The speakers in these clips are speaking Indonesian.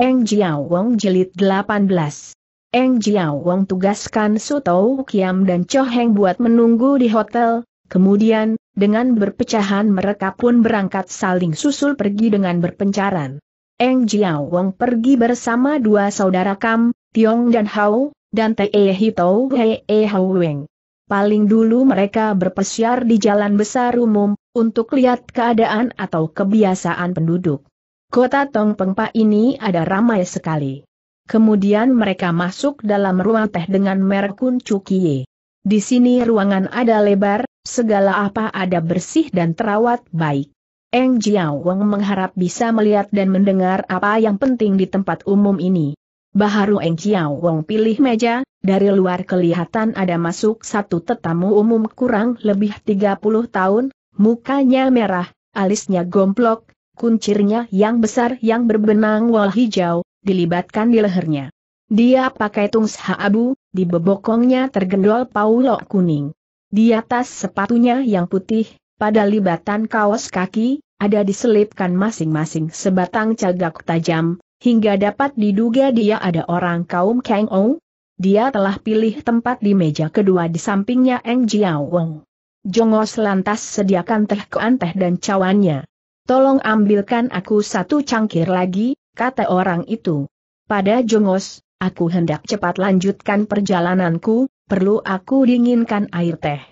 Eng Jiao Wong Jilid 18 Eng Jiao Wong tugaskan Su Tau Kiam dan Cho Heng buat menunggu di hotel, kemudian, dengan berpecahan mereka pun berangkat saling susul pergi dengan berpencaran. Eng Jiao Wong pergi bersama dua saudara Kam, Tiong dan Hao, dan Te Hito He E Hao Weng. Paling dulu mereka berpesiar di jalan besar umum, untuk lihat keadaan atau kebiasaan penduduk. Kota Tong Pengpa ini ada ramai sekali. Kemudian mereka masuk dalam ruang teh dengan merek Kun Cukie. Di sini ruangan ada lebar, segala apa ada bersih dan terawat baik. Eng Jiao Wang mengharap bisa melihat dan mendengar apa yang penting di tempat umum ini. Baharu Eng Jiao Wang pilih meja, dari luar kelihatan ada masuk satu tetamu umum kurang lebih 30 tahun, mukanya merah, alisnya gomplok, kuncirnya yang besar yang berbenang wal hijau, dilibatkan di lehernya. Dia pakai tungs abu, di bebokongnya tergendol paulok kuning. Di atas sepatunya yang putih, pada libatan kaos kaki, ada diselipkan masing-masing sebatang cagak tajam, hingga dapat diduga dia ada orang kaum Kang Ou. Dia telah pilih tempat di meja kedua di sampingnya Eng Jiao Wong. Jongos lantas sediakan teh keanteh dan cawannya. Tolong ambilkan aku satu cangkir lagi, kata orang itu. Pada Jongos, aku hendak cepat lanjutkan perjalananku, perlu aku dinginkan air teh.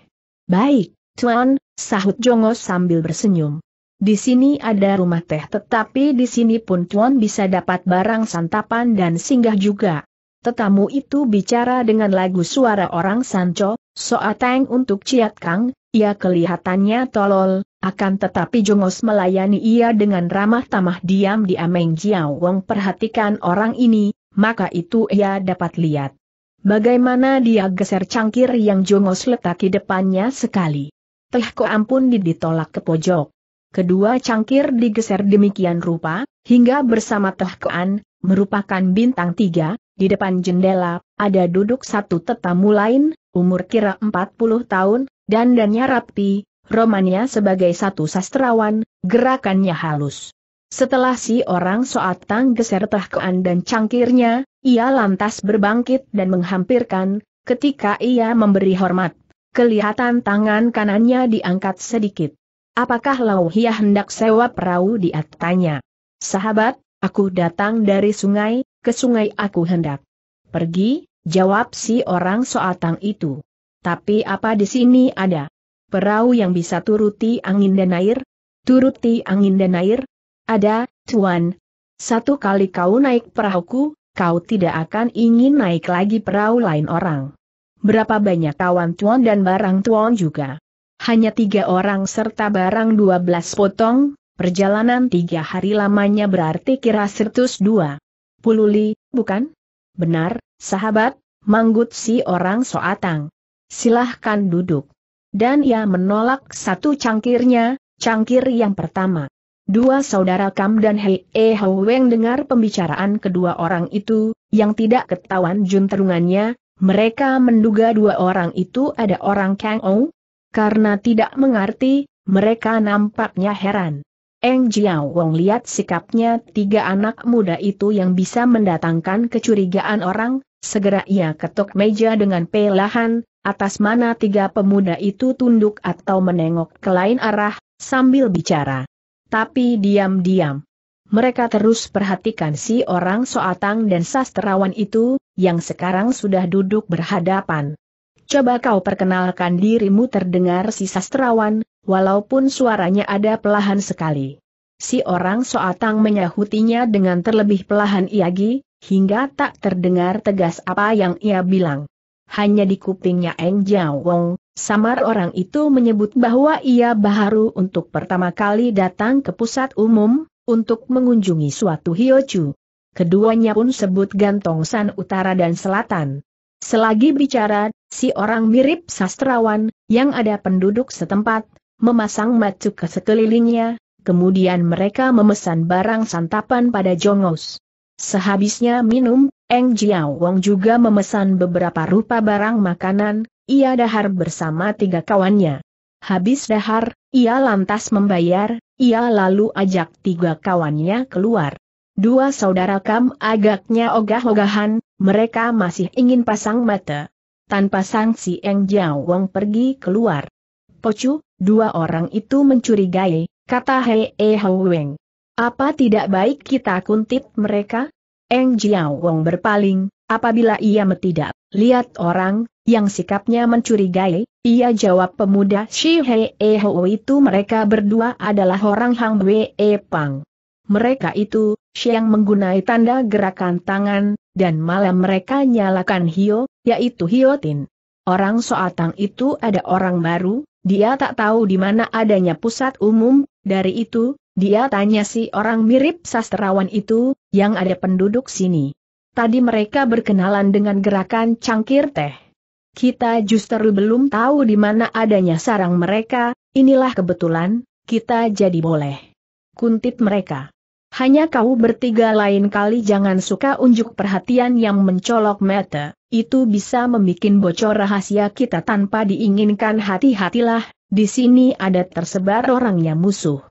Baik, Tuan, sahut Jongos sambil bersenyum. Di sini ada rumah teh tetapi di sini pun Tuan bisa dapat barang santapan dan singgah juga. Tetamu itu bicara dengan lagu suara orang Sancho, soateng untuk Ciat Kang, ia kelihatannya tolol, akan tetapi Jongos melayani ia dengan ramah tamah diam di Ameng Jiao Wong perhatikan orang ini, maka itu ia dapat lihat. Bagaimana dia geser cangkir yang Jongos letaki depannya sekali. Teh ko ampun ditolak ke pojok. Kedua cangkir digeser demikian rupa, hingga bersama teh koan, merupakan bintang tiga, di depan jendela, ada duduk satu tetamu lain, umur kira 40 tahun, dan dannya rapi, Romania sebagai satu sastrawan, gerakannya halus. Setelah si orang soatang geser tahkaan dan cangkirnya, ia lantas berbangkit dan menghampirkan, ketika ia memberi hormat. Kelihatan tangan kanannya diangkat sedikit. Apakah Lauhia hendak sewa perahu di tanya. Sahabat, aku datang dari sungai, ke sungai aku hendak. Pergi, jawab si orang soatang itu. Tapi apa di sini ada? Perahu yang bisa turuti angin dan air? Turuti angin dan air? Ada, Tuan. Satu kali kau naik perahuku, kau tidak akan ingin naik lagi perahu lain orang. Berapa banyak kawan Tuan dan barang Tuan juga? Hanya tiga orang serta barang dua belas potong, perjalanan tiga hari lamanya berarti kira sertus dua. Pululi, bukan? Benar, sahabat, manggut si orang soatang. Silahkan duduk dan ia menolak satu cangkirnya, cangkir yang pertama. Dua saudara Kam dan Hei E Weng dengar pembicaraan kedua orang itu, yang tidak ketahuan junterungannya, mereka menduga dua orang itu ada orang Kang Ou. Karena tidak mengerti, mereka nampaknya heran. Eng Jiao Wong lihat sikapnya tiga anak muda itu yang bisa mendatangkan kecurigaan orang, segera ia ketuk meja dengan pelahan, atas mana tiga pemuda itu tunduk atau menengok ke lain arah, sambil bicara. Tapi diam-diam. Mereka terus perhatikan si orang soatang dan sastrawan itu, yang sekarang sudah duduk berhadapan. Coba kau perkenalkan dirimu terdengar si sastrawan, walaupun suaranya ada pelahan sekali. Si orang soatang menyahutinya dengan terlebih pelahan iagi, hingga tak terdengar tegas apa yang ia bilang. Hanya di kupingnya Eng Jiao samar orang itu menyebut bahwa ia baru untuk pertama kali datang ke pusat umum, untuk mengunjungi suatu hiocu. Keduanya pun sebut gantong San Utara dan Selatan. Selagi bicara, si orang mirip sastrawan, yang ada penduduk setempat, memasang matu ke sekelilingnya, kemudian mereka memesan barang santapan pada Jongos. Sehabisnya minum, Eng Jiao Wong juga memesan beberapa rupa barang makanan, ia dahar bersama tiga kawannya. Habis dahar, ia lantas membayar, ia lalu ajak tiga kawannya keluar. Dua saudara Kam agaknya ogah-ogahan, mereka masih ingin pasang mata. Tanpa sanksi Eng Jiawong pergi keluar. Pocu, dua orang itu mencurigai, kata Hei E Weng. Apa tidak baik kita kuntip mereka? Eng Jiawong berpaling, apabila ia tidak lihat orang, yang sikapnya mencurigai, ia jawab pemuda Shi Hei E itu mereka berdua adalah orang Hang Wei E Pang. Mereka itu, Siang menggunai tanda gerakan tangan, dan malam mereka nyalakan Hio, yaitu Hiotin. Orang Soatang itu ada orang baru, dia tak tahu di mana adanya pusat umum, dari itu, dia tanya si orang mirip sastrawan itu, yang ada penduduk sini. Tadi mereka berkenalan dengan gerakan cangkir teh. Kita justru belum tahu di mana adanya sarang mereka, inilah kebetulan, kita jadi boleh. Kuntip mereka. Hanya kau bertiga lain kali jangan suka unjuk perhatian yang mencolok mata, itu bisa membuat bocor rahasia kita tanpa diinginkan hati-hatilah, di sini ada tersebar orangnya musuh.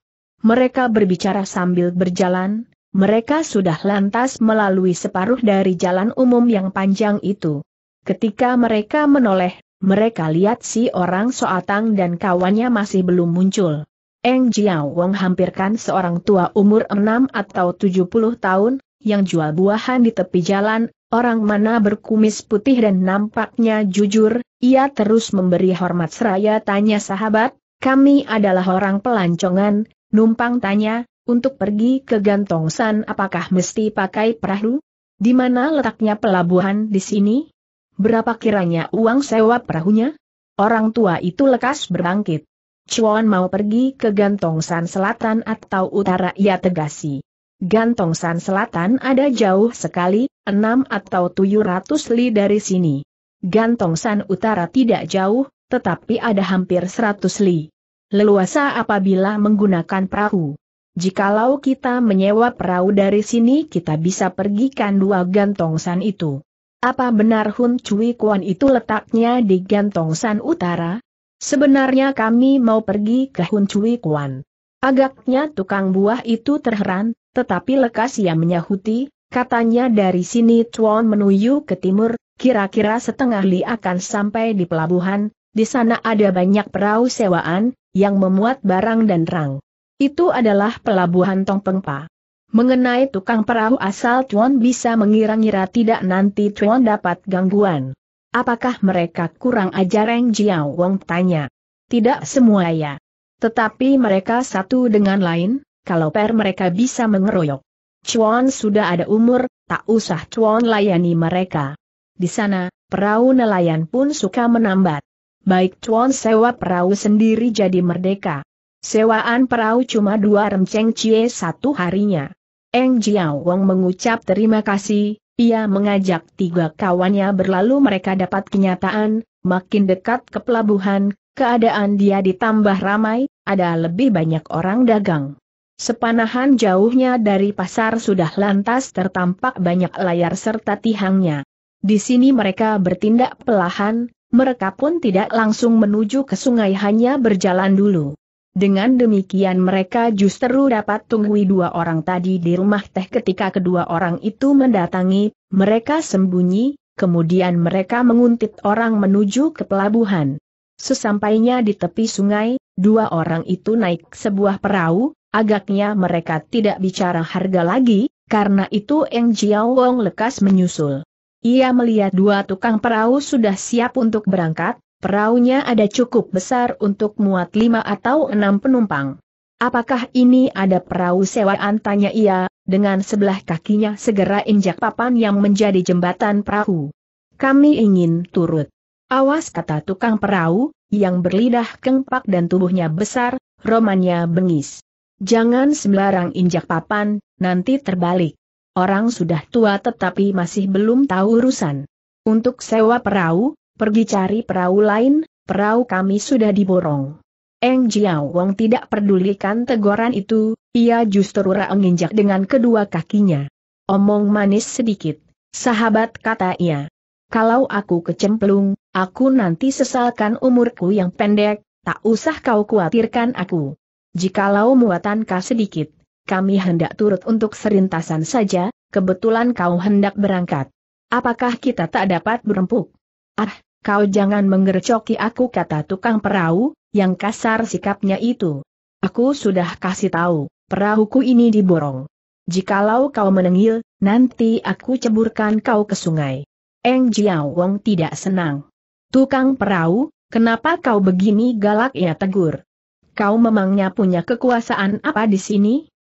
Mereka berbicara sambil berjalan, mereka sudah lantas melalui separuh dari jalan umum yang panjang itu. Ketika mereka menoleh, mereka lihat si orang Soatang dan kawannya masih belum muncul. Eng Jiao Wong hampirkan seorang tua umur 6 atau 70 tahun, yang jual buahan di tepi jalan, orang mana berkumis putih dan nampaknya jujur, ia terus memberi hormat seraya tanya sahabat, kami adalah orang pelancongan, numpang tanya, untuk pergi ke Gantongsan apakah mesti pakai perahu? Di mana letaknya pelabuhan di sini? Berapa kiranya uang sewa perahunya? Orang tua itu lekas berbangkit. Chuan mau pergi ke Gantongsan Selatan atau Utara ia tegasi. Gantongsan Selatan ada jauh sekali, 6 atau 700 li dari sini. Gantongsan Utara tidak jauh, tetapi ada hampir 100 li. Leluasa apabila menggunakan perahu. Jikalau kita menyewa perahu dari sini kita bisa pergikan dua gantongsan itu. Apa benar Hun Cui Kuan itu letaknya di gantongsan utara? Sebenarnya kami mau pergi ke Hun Cui Kuan. Agaknya tukang buah itu terheran, tetapi lekas ia menyahuti, katanya dari sini Tuan menuju ke timur, kira-kira setengah li akan sampai di pelabuhan, di sana ada banyak perahu sewaan, yang memuat barang dan rang. Itu adalah pelabuhan Tongpengpa. Mengenai tukang perahu asal Tuan bisa mengira-ngira tidak nanti Tuan dapat gangguan. Apakah mereka kurang ajar Eng Jiao Wong tanya. Tidak semua ya. Tetapi mereka satu dengan lain, kalau per mereka bisa mengeroyok. Chuan sudah ada umur, tak usah Chuan layani mereka. Di sana, perahu nelayan pun suka menambat. Baik Chuan sewa perahu sendiri jadi merdeka. Sewaan perahu cuma dua remceng cie satu harinya. Eng Jiao Wong mengucap terima kasih, ia mengajak tiga kawannya berlalu mereka dapat kenyataan, makin dekat ke pelabuhan, keadaan dia ditambah ramai, ada lebih banyak orang dagang. Sepanahan jauhnya dari pasar sudah lantas tertampak banyak layar serta tihangnya. Di sini mereka bertindak pelahan, mereka pun tidak langsung menuju ke sungai hanya berjalan dulu. Dengan demikian mereka justru dapat tunggui dua orang tadi di rumah teh ketika kedua orang itu mendatangi, mereka sembunyi, kemudian mereka menguntit orang menuju ke pelabuhan. Sesampainya di tepi sungai, dua orang itu naik sebuah perahu, agaknya mereka tidak bicara harga lagi, karena itu Eng Jiao Wong lekas menyusul. Ia melihat dua tukang perahu sudah siap untuk berangkat, Perahunya ada cukup besar untuk muat lima atau enam penumpang. Apakah ini ada perahu sewaan tanya ia, dengan sebelah kakinya segera injak papan yang menjadi jembatan perahu. Kami ingin turut. Awas kata tukang perahu, yang berlidah kengpak dan tubuhnya besar, romannya bengis. Jangan sembarang injak papan, nanti terbalik. Orang sudah tua tetapi masih belum tahu urusan. Untuk sewa perahu, pergi cari perahu lain, perahu kami sudah diborong. Eng Jiao Wong tidak pedulikan teguran itu, ia justru menginjak dengan kedua kakinya. Omong manis sedikit, sahabat kata ia. Kalau aku kecemplung, aku nanti sesalkan umurku yang pendek, tak usah kau khawatirkan aku. Jikalau muatan kau sedikit, kami hendak turut untuk serintasan saja, kebetulan kau hendak berangkat. Apakah kita tak dapat berempuk? Ah, kau jangan menggercoki aku kata tukang perahu, yang kasar sikapnya itu. Aku sudah kasih tahu, perahuku ini diborong. Jikalau kau menengil, nanti aku ceburkan kau ke sungai. Eng Jiao Wong tidak senang. Tukang perahu, kenapa kau begini galak ya tegur. Kau memangnya punya kekuasaan apa di sini?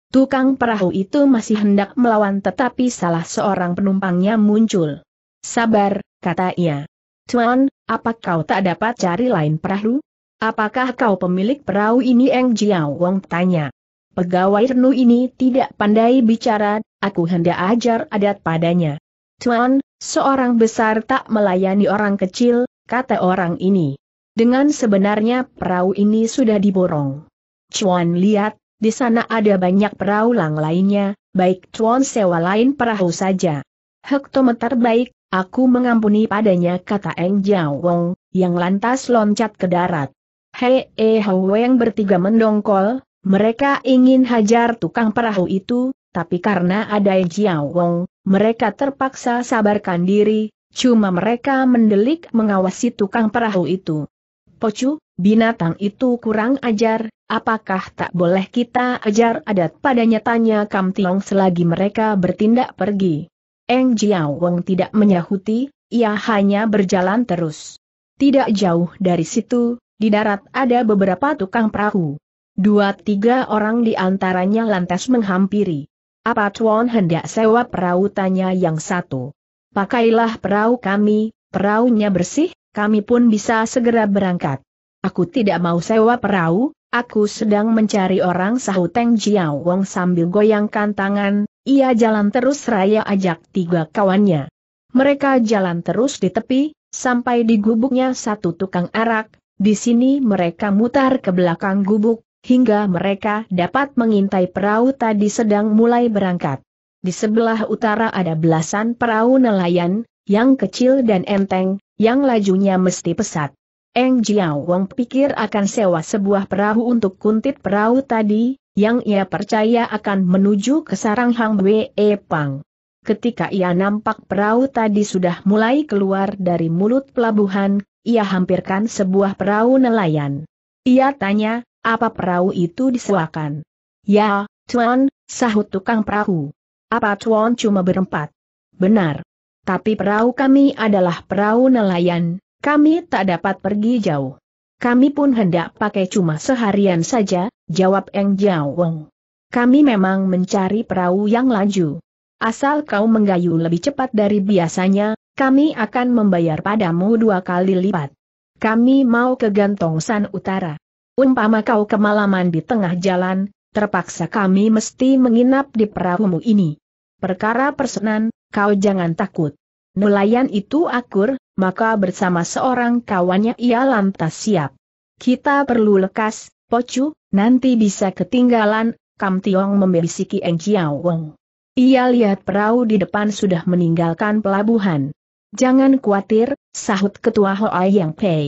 Tukang perahu itu masih hendak melawan tetapi salah seorang penumpangnya muncul. Sabar, kata ia. Tuan, apa kau tak dapat cari lain perahu? Apakah kau pemilik perahu ini Eng Jiao Wong tanya. Pegawai Renu ini tidak pandai bicara, aku hendak ajar adat padanya. Tuan, seorang besar tak melayani orang kecil, kata orang ini. Dengan sebenarnya perahu ini sudah diborong. Chuan lihat, di sana ada banyak perahu lang lainnya, baik Chuan sewa lain perahu saja. Hektometer baik, aku mengampuni padanya kata Eng Jiao Wong, yang lantas loncat ke darat. Hei eh yang bertiga mendongkol, mereka ingin hajar tukang perahu itu, tapi karena ada Jiao Wong, mereka terpaksa sabarkan diri, cuma mereka mendelik mengawasi tukang perahu itu. Pocu, binatang itu kurang ajar, apakah tak boleh kita ajar adat padanya tanya Kam Tiong selagi mereka bertindak pergi. Eng Jiao Wong tidak menyahuti, ia hanya berjalan terus. Tidak jauh dari situ, di darat ada beberapa tukang perahu. Dua tiga orang di antaranya lantas menghampiri. Apa Tuan hendak sewa perahu tanya yang satu. Pakailah perahu kami, perahunya bersih, kami pun bisa segera berangkat. Aku tidak mau sewa perahu, aku sedang mencari orang sahut Teng Jiao Wong sambil goyangkan tangan, ia jalan terus raya ajak tiga kawannya. Mereka jalan terus di tepi, sampai di gubuknya satu tukang arak, di sini mereka mutar ke belakang gubuk, hingga mereka dapat mengintai perahu tadi sedang mulai berangkat. Di sebelah utara ada belasan perahu nelayan, yang kecil dan enteng, yang lajunya mesti pesat. Eng Jiao Wong pikir akan sewa sebuah perahu untuk kuntit perahu tadi, yang ia percaya akan menuju ke sarang Hang Wei Pang. Ketika ia nampak perahu tadi sudah mulai keluar dari mulut pelabuhan, ia hampirkan sebuah perahu nelayan. Ia tanya, apa perahu itu disewakan? Ya, Tuan, sahut tukang perahu. Apa Tuan cuma berempat? Benar. Tapi perahu kami adalah perahu nelayan, kami tak dapat pergi jauh. Kami pun hendak pakai cuma seharian saja, jawab Eng Jiao Kami memang mencari perahu yang laju. Asal kau menggayu lebih cepat dari biasanya, kami akan membayar padamu dua kali lipat. Kami mau ke Gantongsan Utara. Umpama kau kemalaman di tengah jalan, terpaksa kami mesti menginap di perahumu ini. Perkara persenan, kau jangan takut. Nelayan itu akur, maka bersama seorang kawannya ia lantas siap. Kita perlu lekas, Pocu, nanti bisa ketinggalan, Kam Tiong membisiki Eng Jiao Wong. Ia lihat perahu di depan sudah meninggalkan pelabuhan. Jangan khawatir, sahut ketua Hoa Yang Pei.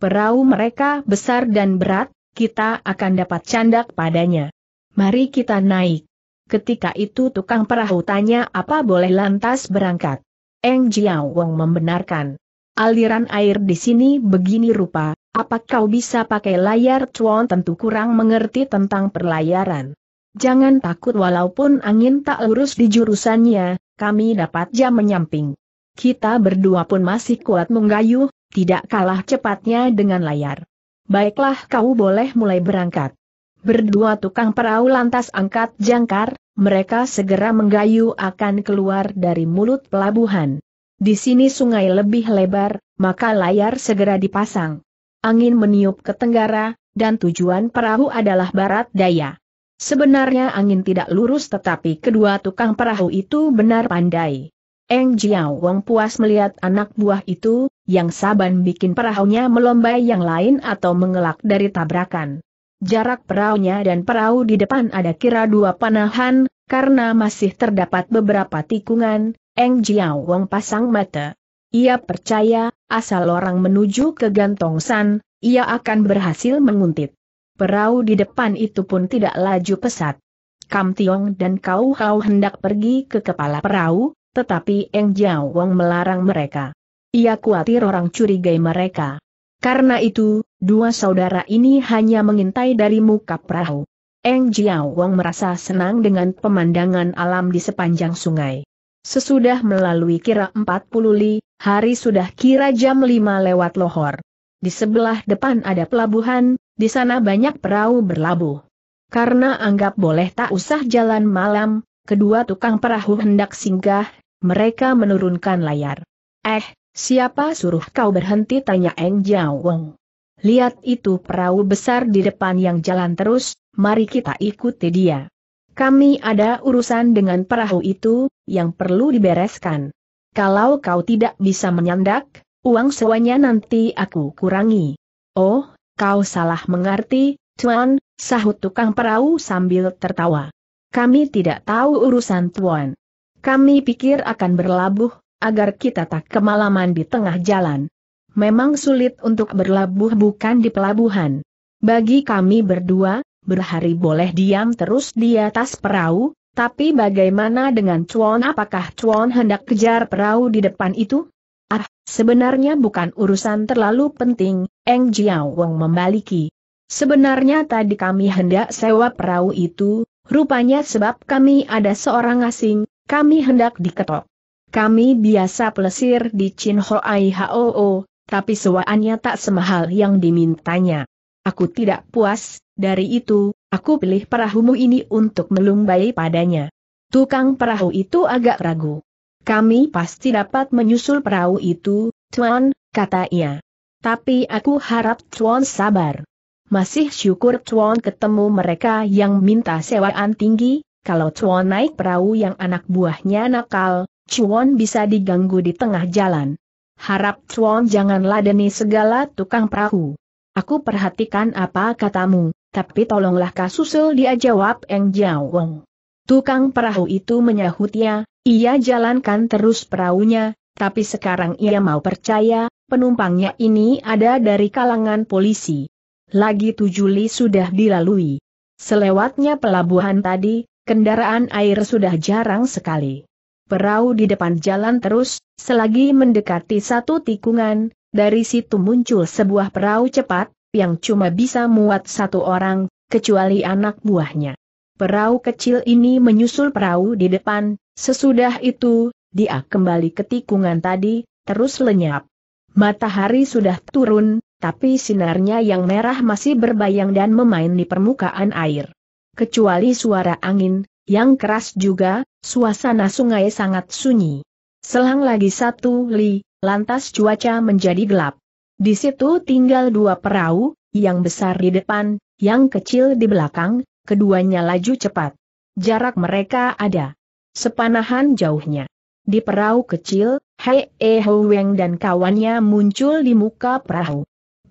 Perahu mereka besar dan berat, kita akan dapat candak padanya. Mari kita naik. Ketika itu tukang perahu tanya apa boleh lantas berangkat. Eng Jiao Wong membenarkan. Aliran air di sini begini rupa, apa kau bisa pakai layar cuan tentu kurang mengerti tentang perlayaran. Jangan takut walaupun angin tak lurus di jurusannya, kami dapat jam menyamping. Kita berdua pun masih kuat menggayuh, tidak kalah cepatnya dengan layar. Baiklah kau boleh mulai berangkat. Berdua tukang perahu lantas angkat jangkar, mereka segera menggayuh akan keluar dari mulut pelabuhan. Di sini sungai lebih lebar, maka layar segera dipasang. Angin meniup ke tenggara, dan tujuan perahu adalah barat daya. Sebenarnya angin tidak lurus tetapi kedua tukang perahu itu benar pandai. Eng Jiao Wong puas melihat anak buah itu, yang saban bikin perahunya melombai yang lain atau mengelak dari tabrakan. Jarak perahunya dan perahu di depan ada kira dua panahan, karena masih terdapat beberapa tikungan, Eng Jiao Wong pasang mata. Ia percaya, asal orang menuju ke Gantong San, ia akan berhasil menguntit. Perahu di depan itu pun tidak laju pesat. Kam Tiong dan Kau Hao hendak pergi ke kepala perahu, tetapi Eng Jiao Wong melarang mereka. Ia khawatir orang curigai mereka. Karena itu, dua saudara ini hanya mengintai dari muka perahu. Eng Jiao Wong merasa senang dengan pemandangan alam di sepanjang sungai. Sesudah melalui kira 40 li, hari sudah kira jam 5 lewat lohor. Di sebelah depan ada pelabuhan, di sana banyak perahu berlabuh. Karena anggap boleh tak usah jalan malam, kedua tukang perahu hendak singgah, mereka menurunkan layar. Eh, siapa suruh kau berhenti tanya Eng Jiao Wong. Lihat itu perahu besar di depan yang jalan terus, mari kita ikuti dia. Kami ada urusan dengan perahu itu, yang perlu dibereskan. Kalau kau tidak bisa menyandak, uang sewanya nanti aku kurangi. Oh, kau salah mengerti, Tuan, sahut tukang perahu sambil tertawa. Kami tidak tahu urusan Tuan. Kami pikir akan berlabuh, agar kita tak kemalaman di tengah jalan. Memang sulit untuk berlabuh bukan di pelabuhan. Bagi kami berdua, berhari boleh diam terus di atas perahu, tapi bagaimana dengan Chuan apakah Chuan hendak kejar perahu di depan itu? Ah, sebenarnya bukan urusan terlalu penting, Eng Jiao Wong membaliki. Sebenarnya tadi kami hendak sewa perahu itu, rupanya sebab kami ada seorang asing, kami hendak diketok. Kami biasa pelesir di Chin Hoai Hoo, tapi sewaannya tak semahal yang dimintanya. Aku tidak puas, dari itu, aku pilih perahumu ini untuk melumbai padanya. Tukang perahu itu agak ragu. Kami pasti dapat menyusul perahu itu, Tuan, kata ia. Tapi aku harap Tuan sabar. Masih syukur Tuan ketemu mereka yang minta sewaan tinggi, kalau Tuan naik perahu yang anak buahnya nakal, Tuan bisa diganggu di tengah jalan. Harap Tuan jangan ladeni segala tukang perahu. Aku perhatikan apa katamu, tapi tolonglah kasusul dia jawab Eng Jiao. Tukang perahu itu menyahutnya, ia jalankan terus perahunya, tapi sekarang ia mau percaya, penumpangnya ini ada dari kalangan polisi. Lagi tujuh li sudah dilalui. Selewatnya pelabuhan tadi, kendaraan air sudah jarang sekali. Perahu di depan jalan terus, selagi mendekati satu tikungan, dari situ muncul sebuah perahu cepat, yang cuma bisa muat satu orang, kecuali anak buahnya. Perahu kecil ini menyusul perahu di depan, sesudah itu, dia kembali ke tikungan tadi, terus lenyap. Matahari sudah turun, tapi sinarnya yang merah masih berbayang dan memain di permukaan air. Kecuali suara angin, yang keras juga, suasana sungai sangat sunyi. Selang lagi satu li, lantas cuaca menjadi gelap. Di situ tinggal dua perahu, yang besar di depan, yang kecil di belakang, keduanya laju cepat. Jarak mereka ada sepanahan jauhnya. Di perahu kecil, Hei E Weng dan kawannya muncul di muka perahu.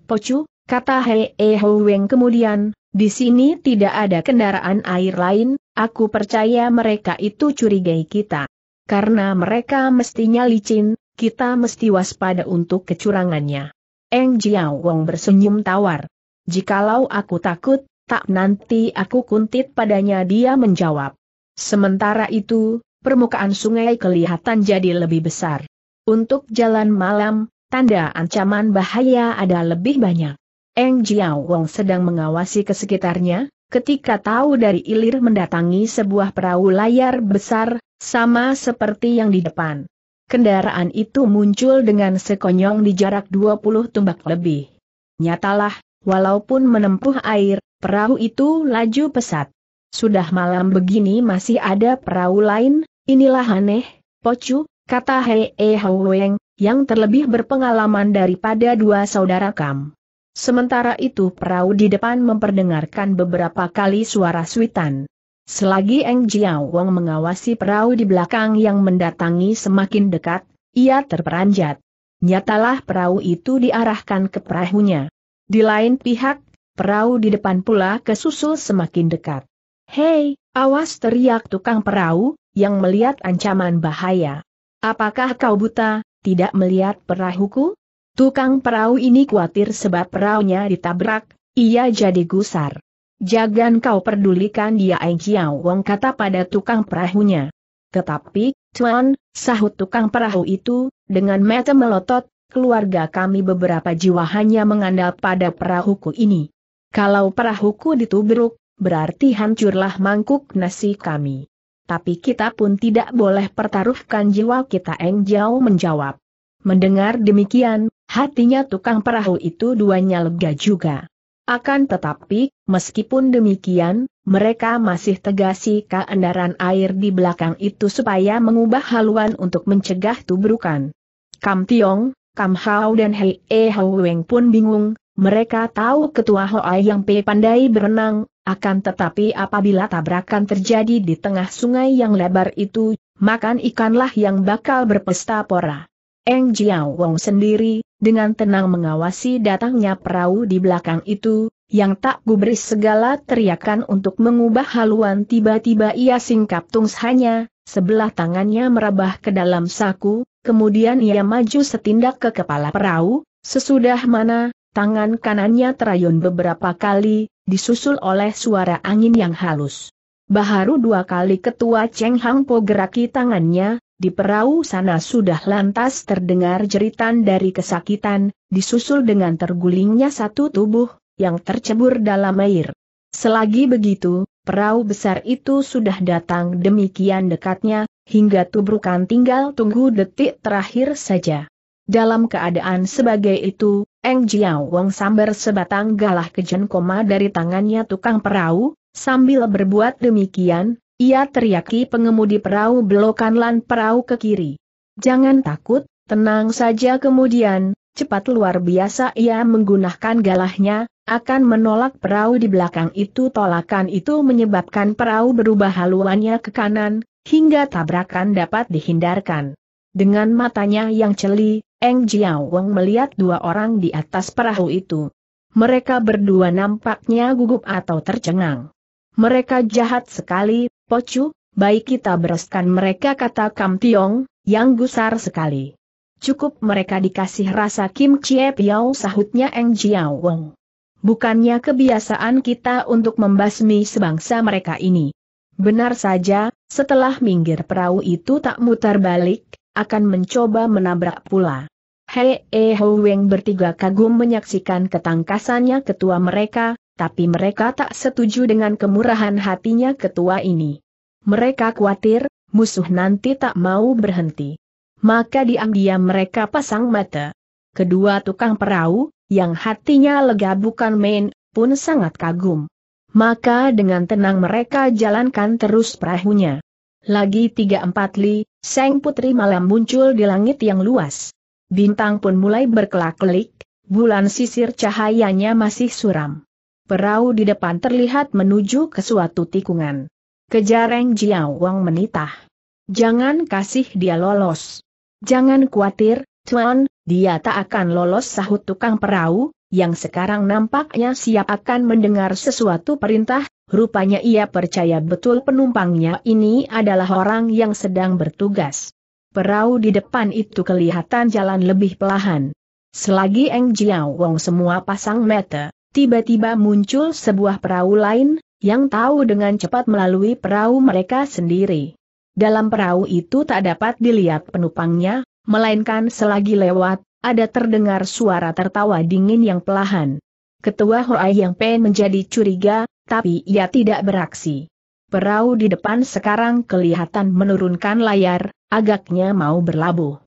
Pocu, kata Hei E Weng kemudian, di sini tidak ada kendaraan air lain, aku percaya mereka itu curigai kita. Karena mereka mestinya licin, kita mesti waspada untuk kecurangannya. Eng Jiao Wong bersenyum tawar. Jikalau aku takut, tak nanti aku kuntit padanya dia menjawab. Sementara itu, permukaan sungai kelihatan jadi lebih besar. Untuk jalan malam, tanda ancaman bahaya ada lebih banyak. Eng Jiao Wong sedang mengawasi ke sekitarnya, ketika tahu dari ilir mendatangi sebuah perahu layar besar, sama seperti yang di depan. Kendaraan itu muncul dengan sekonyong di jarak 20 tumbak lebih. Nyatalah, walaupun menempuh air, perahu itu laju pesat. Sudah malam begini masih ada perahu lain, inilah aneh, Pocu, kata Hei E Weng, yang terlebih berpengalaman daripada dua saudara Kam. Sementara itu perahu di depan memperdengarkan beberapa kali suara suitan. Selagi Eng Jiao Wong mengawasi perahu di belakang yang mendatangi semakin dekat, ia terperanjat. Nyatalah perahu itu diarahkan ke perahunya. Di lain pihak, perahu di depan pula kesusul semakin dekat. Hei, awas teriak tukang perahu, yang melihat ancaman bahaya. Apakah kau buta, tidak melihat perahuku? Tukang perahu ini khawatir sebab perahunya ditabrak, ia jadi gusar. Jangan kau pedulikan dia Eng Jiao Wong kata pada tukang perahunya. Tetapi, Tuan, sahut tukang perahu itu, dengan mata melotot, keluarga kami beberapa jiwa hanya mengandal pada perahuku ini. Kalau perahuku ditubruk, berarti hancurlah mangkuk nasi kami. Tapi kita pun tidak boleh pertaruhkan jiwa kita Eng Jiao menjawab. Mendengar demikian, hatinya tukang perahu itu duanya lega juga. Akan tetapi, meskipun demikian, mereka masih tegasi keendaran air di belakang itu supaya mengubah haluan untuk mencegah tubrukan. Kam Tiong, Kam Hao dan Hei E Hao Weng pun bingung, mereka tahu ketua Hoa yang P pandai berenang, akan tetapi apabila tabrakan terjadi di tengah sungai yang lebar itu, makan ikanlah yang bakal berpesta pora. Eng Jiao Wong sendiri, dengan tenang mengawasi datangnya perahu di belakang itu, yang tak gubris segala teriakan untuk mengubah haluan tiba-tiba ia singkap tungshanya, sebelah tangannya merabah ke dalam saku, kemudian ia maju setindak ke kepala perahu, sesudah mana, tangan kanannya terayun beberapa kali, disusul oleh suara angin yang halus. Baharu dua kali ketua Cheng Hang Po geraki tangannya, di perahu sana sudah lantas terdengar jeritan dari kesakitan, disusul dengan tergulingnya satu tubuh, yang tercebur dalam air. Selagi begitu, perahu besar itu sudah datang demikian dekatnya, hingga tubrukan tinggal tunggu detik terakhir saja. Dalam keadaan sebagai itu, Eng Jiao Wang sambar sebatang galah kejen koma dari tangannya tukang perahu, sambil berbuat demikian, ia teriaki pengemudi perahu belokanlan perahu ke kiri. Jangan takut, tenang saja kemudian, cepat luar biasa ia menggunakan galahnya, akan menolak perahu di belakang itu tolakan itu menyebabkan perahu berubah haluannya ke kanan, hingga tabrakan dapat dihindarkan. Dengan matanya yang celi, Eng Jiao Weng melihat dua orang di atas perahu itu. Mereka berdua nampaknya gugup atau tercengang. Mereka jahat sekali, Pocu, baik kita bereskan mereka kata Kam Tiong, yang gusar sekali. Cukup mereka dikasih rasa Kim Chie Piao sahutnya Eng Jiao Wong. Bukannya kebiasaan kita untuk membasmi sebangsa mereka ini. Benar saja, setelah minggir perahu itu tak mutar balik, akan mencoba menabrak pula. Hei E Ho Weng bertiga kagum menyaksikan ketangkasannya ketua mereka, tapi mereka tak setuju dengan kemurahan hatinya ketua ini. Mereka khawatir, musuh nanti tak mau berhenti. Maka diam-diam mereka pasang mata. Kedua tukang perahu, yang hatinya lega bukan main, pun sangat kagum. Maka dengan tenang mereka jalankan terus perahunya. Lagi tiga empat li, Seng Putri malam muncul di langit yang luas. Bintang pun mulai berkelak-kelik, bulan sisir cahayanya masih suram. Perahu di depan terlihat menuju ke suatu tikungan. Kejareng Jiao Wang menitah. Jangan kasih dia lolos. Jangan khawatir, Tuan, dia tak akan lolos sahut tukang perahu, yang sekarang nampaknya siap akan mendengar sesuatu perintah, rupanya ia percaya betul penumpangnya ini adalah orang yang sedang bertugas. Perahu di depan itu kelihatan jalan lebih pelahan. Selagi Eng Jiao Wong semua pasang mata, Tiba-tiba muncul sebuah perahu lain, yang tahu dengan cepat melalui perahu mereka sendiri. Dalam perahu itu tak dapat dilihat penumpangnya, melainkan selagi lewat, ada terdengar suara tertawa dingin yang pelahan. Ketua Hoa Yang Pen menjadi curiga, tapi ia tidak beraksi. Perahu di depan sekarang kelihatan menurunkan layar, agaknya mau berlabuh.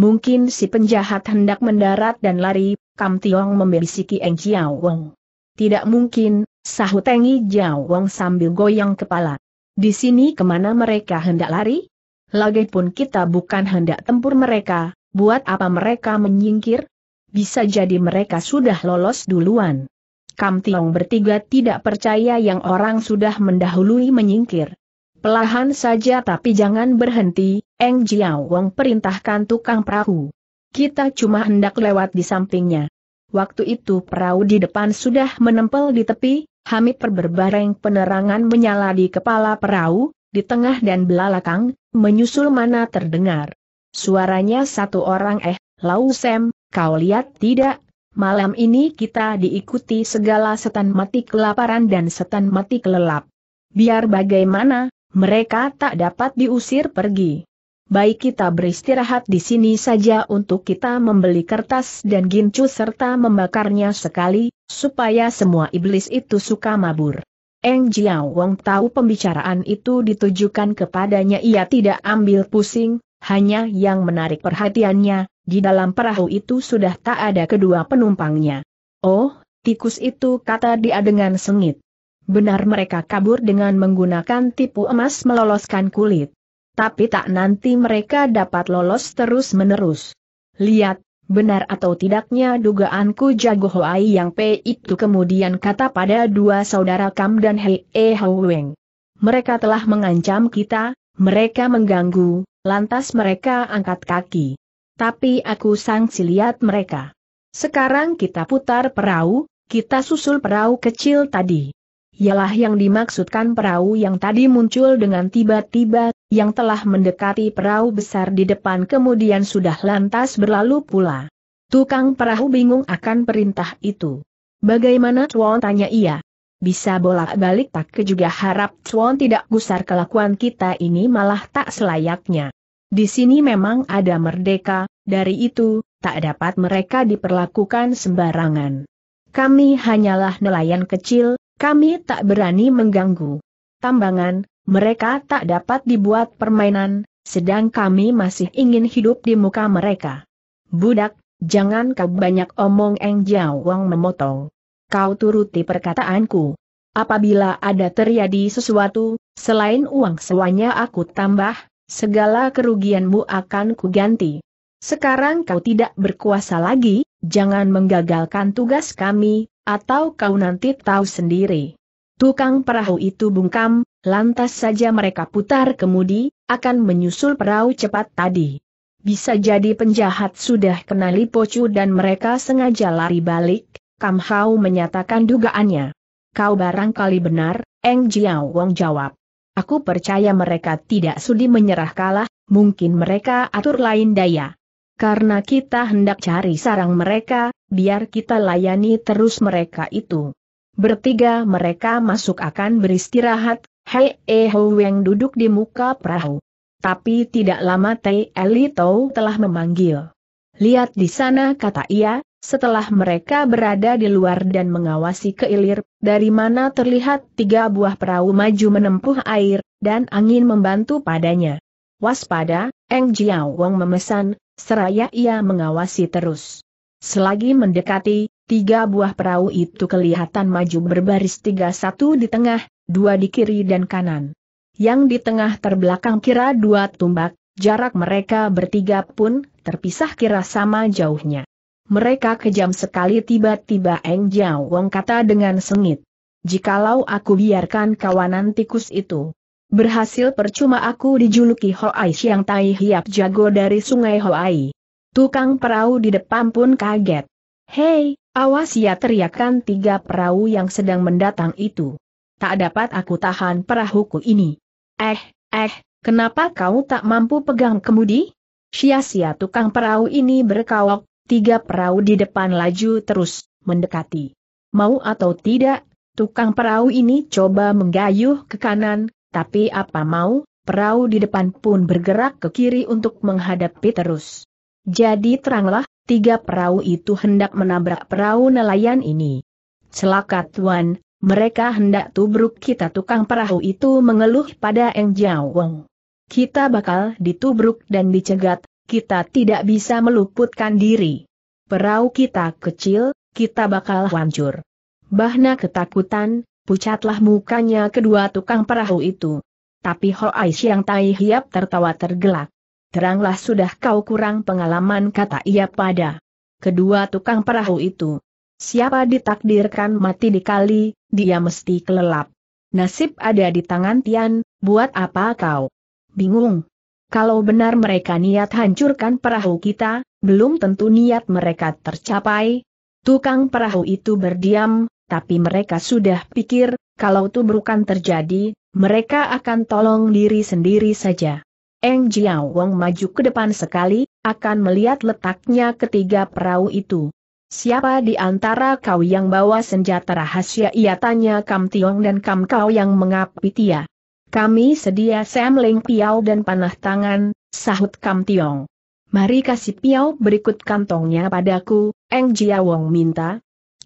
Mungkin si penjahat hendak mendarat dan lari, Kam Tiong membisiki Eng Jiao Wong. Tidak mungkin, sahut Eng Jiao Wong sambil goyang kepala. Di sini ke mana mereka hendak lari? Lagipun kita bukan hendak tempur mereka, buat apa mereka menyingkir? Bisa jadi mereka sudah lolos duluan. Kam Tiong bertiga tidak percaya yang orang sudah mendahului menyingkir. Pelahan saja tapi jangan berhenti, Eng Jiao Wong perintahkan tukang perahu. Kita cuma hendak lewat di sampingnya. Waktu itu perahu di depan sudah menempel di tepi, Hamid berbareng penerangan menyala di kepala perahu, di tengah dan belakang, menyusul mana terdengar. Suaranya satu orang eh, Lau Sem, kau lihat tidak, malam ini kita diikuti segala setan mati kelaparan dan setan mati kelelap. Biar bagaimana, mereka tak dapat diusir pergi. Baik kita beristirahat di sini saja untuk kita membeli kertas dan gincu serta membakarnya sekali, supaya semua iblis itu suka mabur. Eng Jiao Wong tahu pembicaraan itu ditujukan kepadanya ia tidak ambil pusing, hanya yang menarik perhatiannya, di dalam perahu itu sudah tak ada kedua penumpangnya. Oh, tikus itu kata dia dengan sengit. Benar mereka kabur dengan menggunakan tipu emas meloloskan kulit. Tapi tak nanti mereka dapat lolos terus-menerus. Lihat, benar atau tidaknya dugaanku jago Hoai yang P itu kemudian kata pada dua saudara Kam dan Hei E Weng. Mereka telah mengancam kita, mereka mengganggu, lantas mereka angkat kaki. Tapi aku sangsi lihat mereka. Sekarang kita putar perahu, kita susul perahu kecil tadi ialah yang dimaksudkan perahu yang tadi muncul dengan tiba-tiba, yang telah mendekati perahu besar di depan kemudian sudah lantas berlalu pula. Tukang perahu bingung akan perintah itu. Bagaimana Chuan tanya ia? Bisa bolak-balik tak ke juga harap Chuan tidak gusar kelakuan kita ini malah tak selayaknya. Di sini memang ada merdeka, dari itu, tak dapat mereka diperlakukan sembarangan. Kami hanyalah nelayan kecil, kami tak berani mengganggu. Tambangan, mereka tak dapat dibuat permainan, sedang kami masih ingin hidup di muka mereka. Budak, jangan kau banyak omong Eng Jiawang memotong. Kau turuti perkataanku. Apabila ada terjadi sesuatu, selain uang sewanya aku tambah, segala kerugianmu akan kuganti. Sekarang kau tidak berkuasa lagi, jangan menggagalkan tugas kami, atau kau nanti tahu sendiri. Tukang perahu itu bungkam, lantas saja mereka putar kemudi, akan menyusul perahu cepat tadi. Bisa jadi penjahat sudah kenali pocu dan mereka sengaja lari balik, Kam Hao menyatakan dugaannya. Kau barangkali benar, Eng Jiao Wong jawab. Aku percaya mereka tidak sudi menyerah kalah, mungkin mereka atur lain daya. Karena kita hendak cari sarang mereka, biar kita layani terus mereka itu. Bertiga mereka masuk akan beristirahat, Hei Eh Ho yang duduk di muka perahu. Tapi tidak lama Tei Eli Tau telah memanggil. Lihat di sana kata ia, setelah mereka berada di luar dan mengawasi ke ilir, dari mana terlihat tiga buah perahu maju menempuh air, dan angin membantu padanya. Waspada, Eng Jiao Wong memesan, seraya ia mengawasi terus. Selagi mendekati, tiga buah perahu itu kelihatan maju berbaris tiga satu di tengah, dua di kiri dan kanan. Yang di tengah terbelakang kira dua tumbak, jarak mereka bertiga pun terpisah kira sama jauhnya. Mereka kejam sekali tiba-tiba Eng Jiao Wong kata dengan sengit. Jikalau aku biarkan kawanan tikus itu, Berhasil percuma aku dijuluki Hoai Siang Tai Hiap jago dari sungai Hoai. Tukang perahu di depan pun kaget. Hei, awas ya teriakan tiga perahu yang sedang mendatang itu. Tak dapat aku tahan perahuku ini. Eh, eh, kenapa kau tak mampu pegang kemudi? Sia-sia tukang perahu ini berkawak, tiga perahu di depan laju terus, mendekati. Mau atau tidak, tukang perahu ini coba menggayuh ke kanan, tapi apa mau, perahu di depan pun bergerak ke kiri untuk menghadapi terus. Jadi teranglah, tiga perahu itu hendak menabrak perahu nelayan ini. Celaka tuan, mereka hendak tubruk kita tukang perahu itu mengeluh pada Eng Jiawong. Kita bakal ditubruk dan dicegat, kita tidak bisa meluputkan diri. Perahu kita kecil, kita bakal hancur. Bahna ketakutan, pucatlah mukanya kedua tukang perahu itu. Tapi Hoai Siang Tai Hiap tertawa tergelak. Teranglah sudah kau kurang pengalaman kata ia pada kedua tukang perahu itu. Siapa ditakdirkan mati di kali, dia mesti kelelap. Nasib ada di tangan Tian, buat apa kau? Bingung. Kalau benar mereka niat hancurkan perahu kita, belum tentu niat mereka tercapai. Tukang perahu itu berdiam, tapi mereka sudah pikir, kalau tubrukan terjadi, mereka akan tolong diri sendiri saja. Eng Jiao Wong maju ke depan sekali, akan melihat letaknya ketiga perahu itu. Siapa di antara kau yang bawa senjata rahasia ia tanya Kam Tiong dan Kam Kau yang mengapi Tia. Kami sedia Sam Ling Piao dan panah tangan, sahut Kam Tiong. Mari kasih Piao berikut kantongnya padaku, Eng Jia Wong minta.